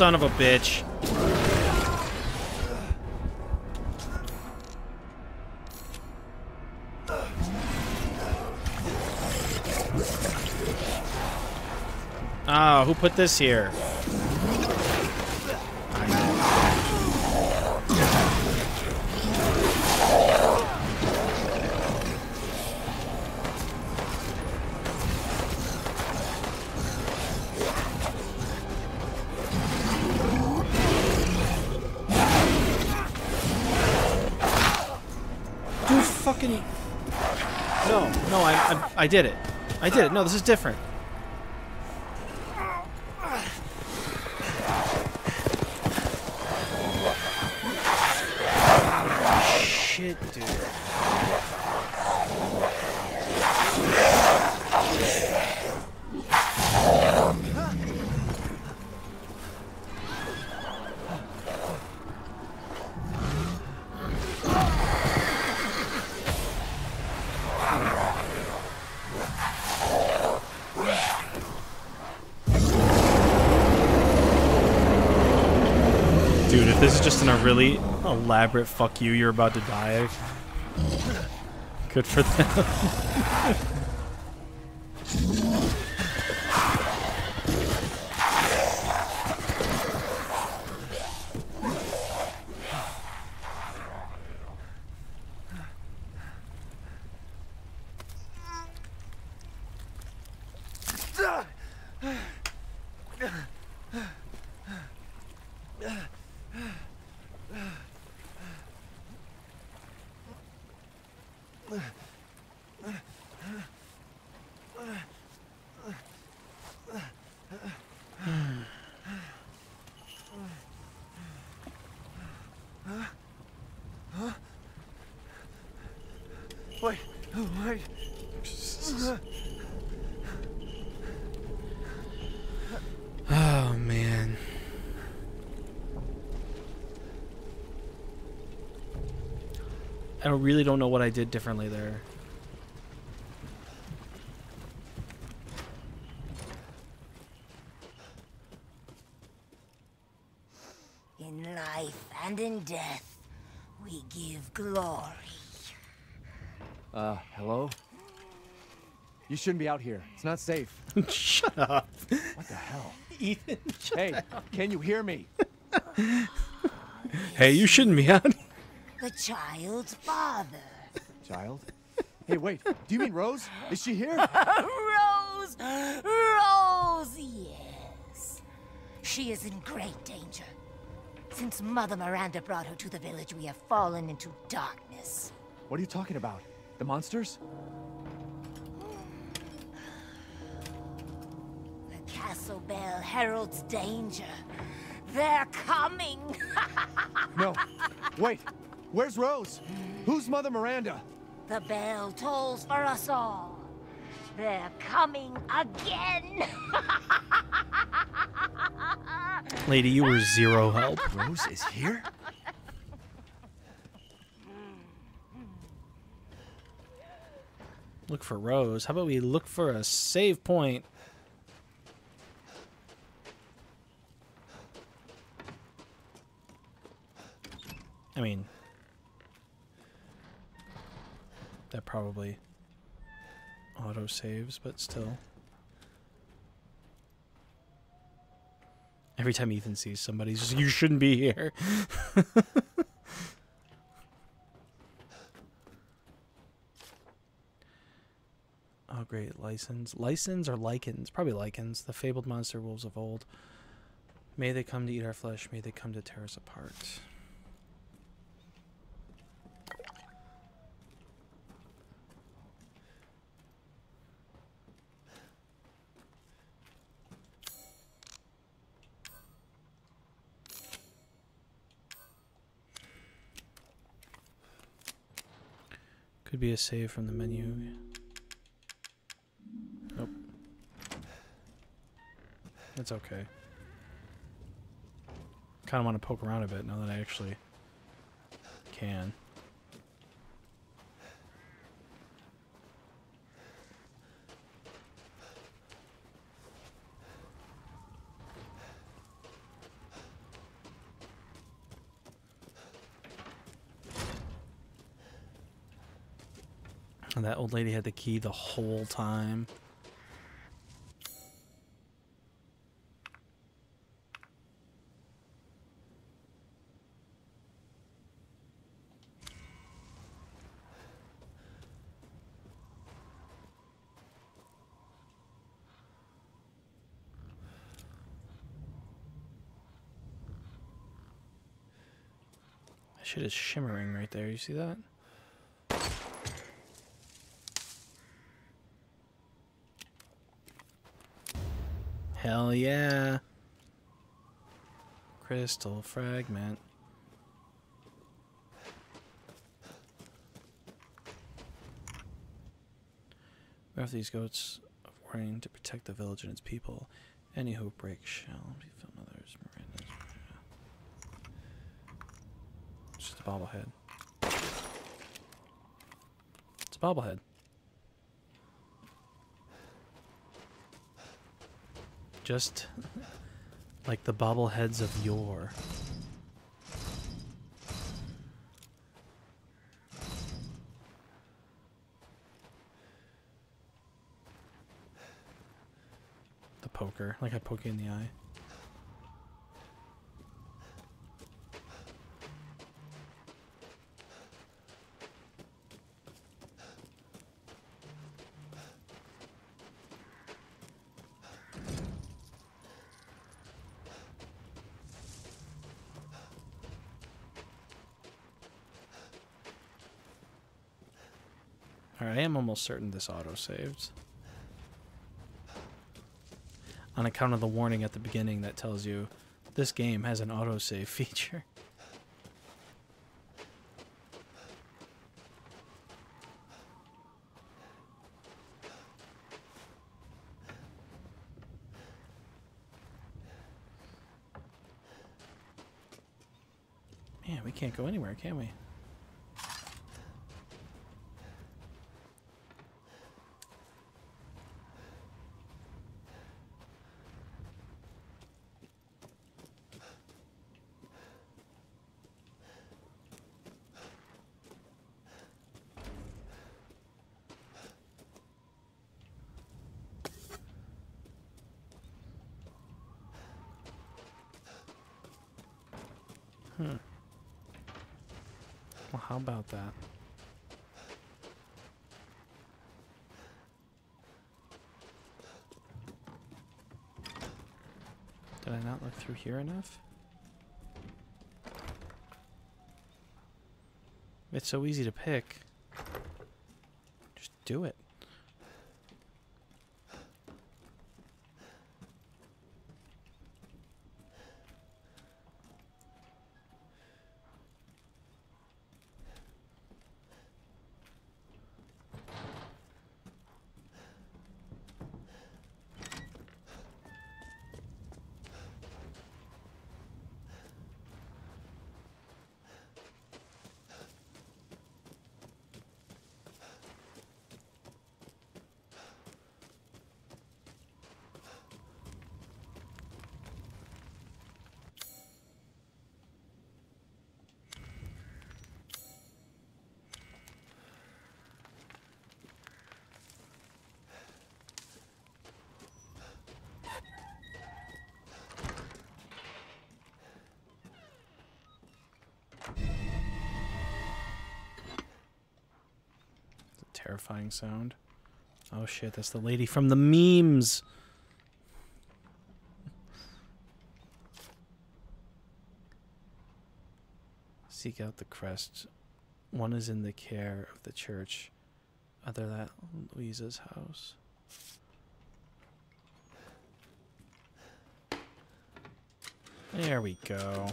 Son of a bitch. Ah, who put this here? I, did it. I did it. No, this is different. Shit, dude. Dude, if this is just in a really elaborate fuck you, you're about to die. Good for them. I really don't know what I did differently there. In life and in death, we give glory. Uh, hello? You shouldn't be out here. It's not safe. (laughs) Shut up. What the hell? Ethan, hey, can you hear me? (laughs) hey, you shouldn't be out the child's father. (laughs) Child? Hey, wait. Do you mean Rose? Is she here? (laughs) Rose! Rose, yes. She is in great danger. Since Mother Miranda brought her to the village, we have fallen into darkness. What are you talking about? The monsters? The castle bell heralds danger. They're coming! (laughs) No. Wait. Where's Rose? Who's Mother Miranda? the bell tolls for us all. They're coming again! (laughs) Lady, you were zero help. Rose is here? Look for Rose. How about we look for a save point? I mean, that probably auto saves, but still. Every time Ethan sees somebody, he's just you shouldn't be here. (laughs) Oh, great. License. License or lichens? Probably lichens. The fabled monster wolves of old. May they come to eat our flesh. May they come to tear us apart. Could be a save from the menu. Nope. That's okay. Kind of want to poke around a bit now that I actually can. And that old lady had the key the whole time. That shit is shimmering right there. You see that? Hell yeah. Crystal fragment. Have these goats of warning to protect the village and its people. Any who break shall be others. Miranda's. It's just a bobblehead. It's a bobblehead. Just like the bobbleheads of yore. The poker, like I poke you in the eye. Almost certain this auto saved. On account of the warning at the beginning that tells you this game has an autosave (laughs) feature. Man, we can't go anywhere, can we? Hmm. Well, how about that? Did I not look through here enough? It's so easy to pick. Just do it. Terrifying sound. Oh shit, that's the lady from the memes. Seek out the crest. One is in the care of the church. Other at Luiza's house. There we go.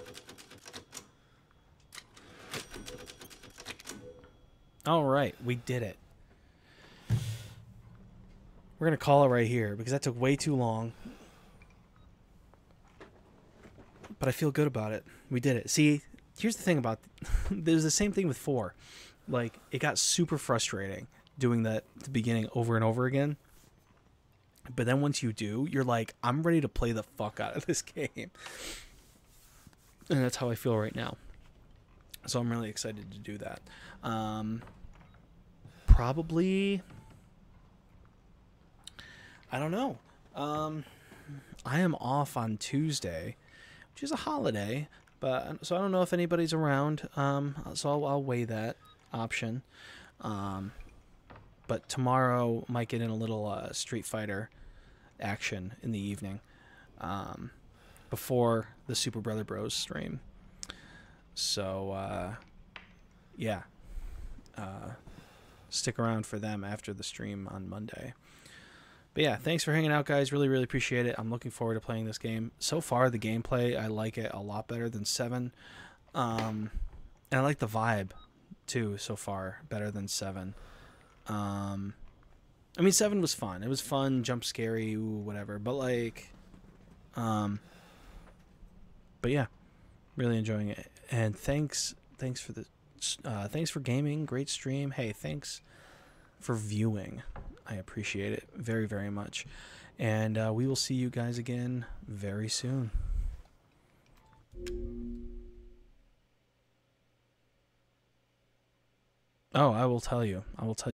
All right, we did it. We're going to call it right here because that took way too long. But I feel good about it. We did it. See, here's the thing about (laughs) there's the same thing with 4. Like it got super frustrating doing that the beginning over and over again. But then once you do, you're like, I'm ready to play the fuck out of this (laughs) game. And that's how I feel right now. So I'm really excited to do that. Um, probably I don't know. Um, I am off on Tuesday, which is a holiday, but so I don't know if anybody's around. Um, so I'll, I'll weigh that option. Um, but tomorrow might get in a little uh, Street Fighter action in the evening, um, before the Super Brother Bros stream. So uh, yeah, uh, stick around for them after the stream on Monday. But yeah, thanks for hanging out, guys. Really, really appreciate it. I'm looking forward to playing this game. So far, the gameplay, I like it a lot better than 7. Um, and I like the vibe, too, so far, better than 7. Um, I mean, 7 was fun. It was fun, jump scary, ooh, whatever. But, like, um, but yeah, really enjoying it. And thanks, thanks for the, uh, thanks for gaming. Great stream. Hey, thanks for viewing. I appreciate it very, very much. And uh, we will see you guys again very soon. Oh, I will tell you. I will tell you.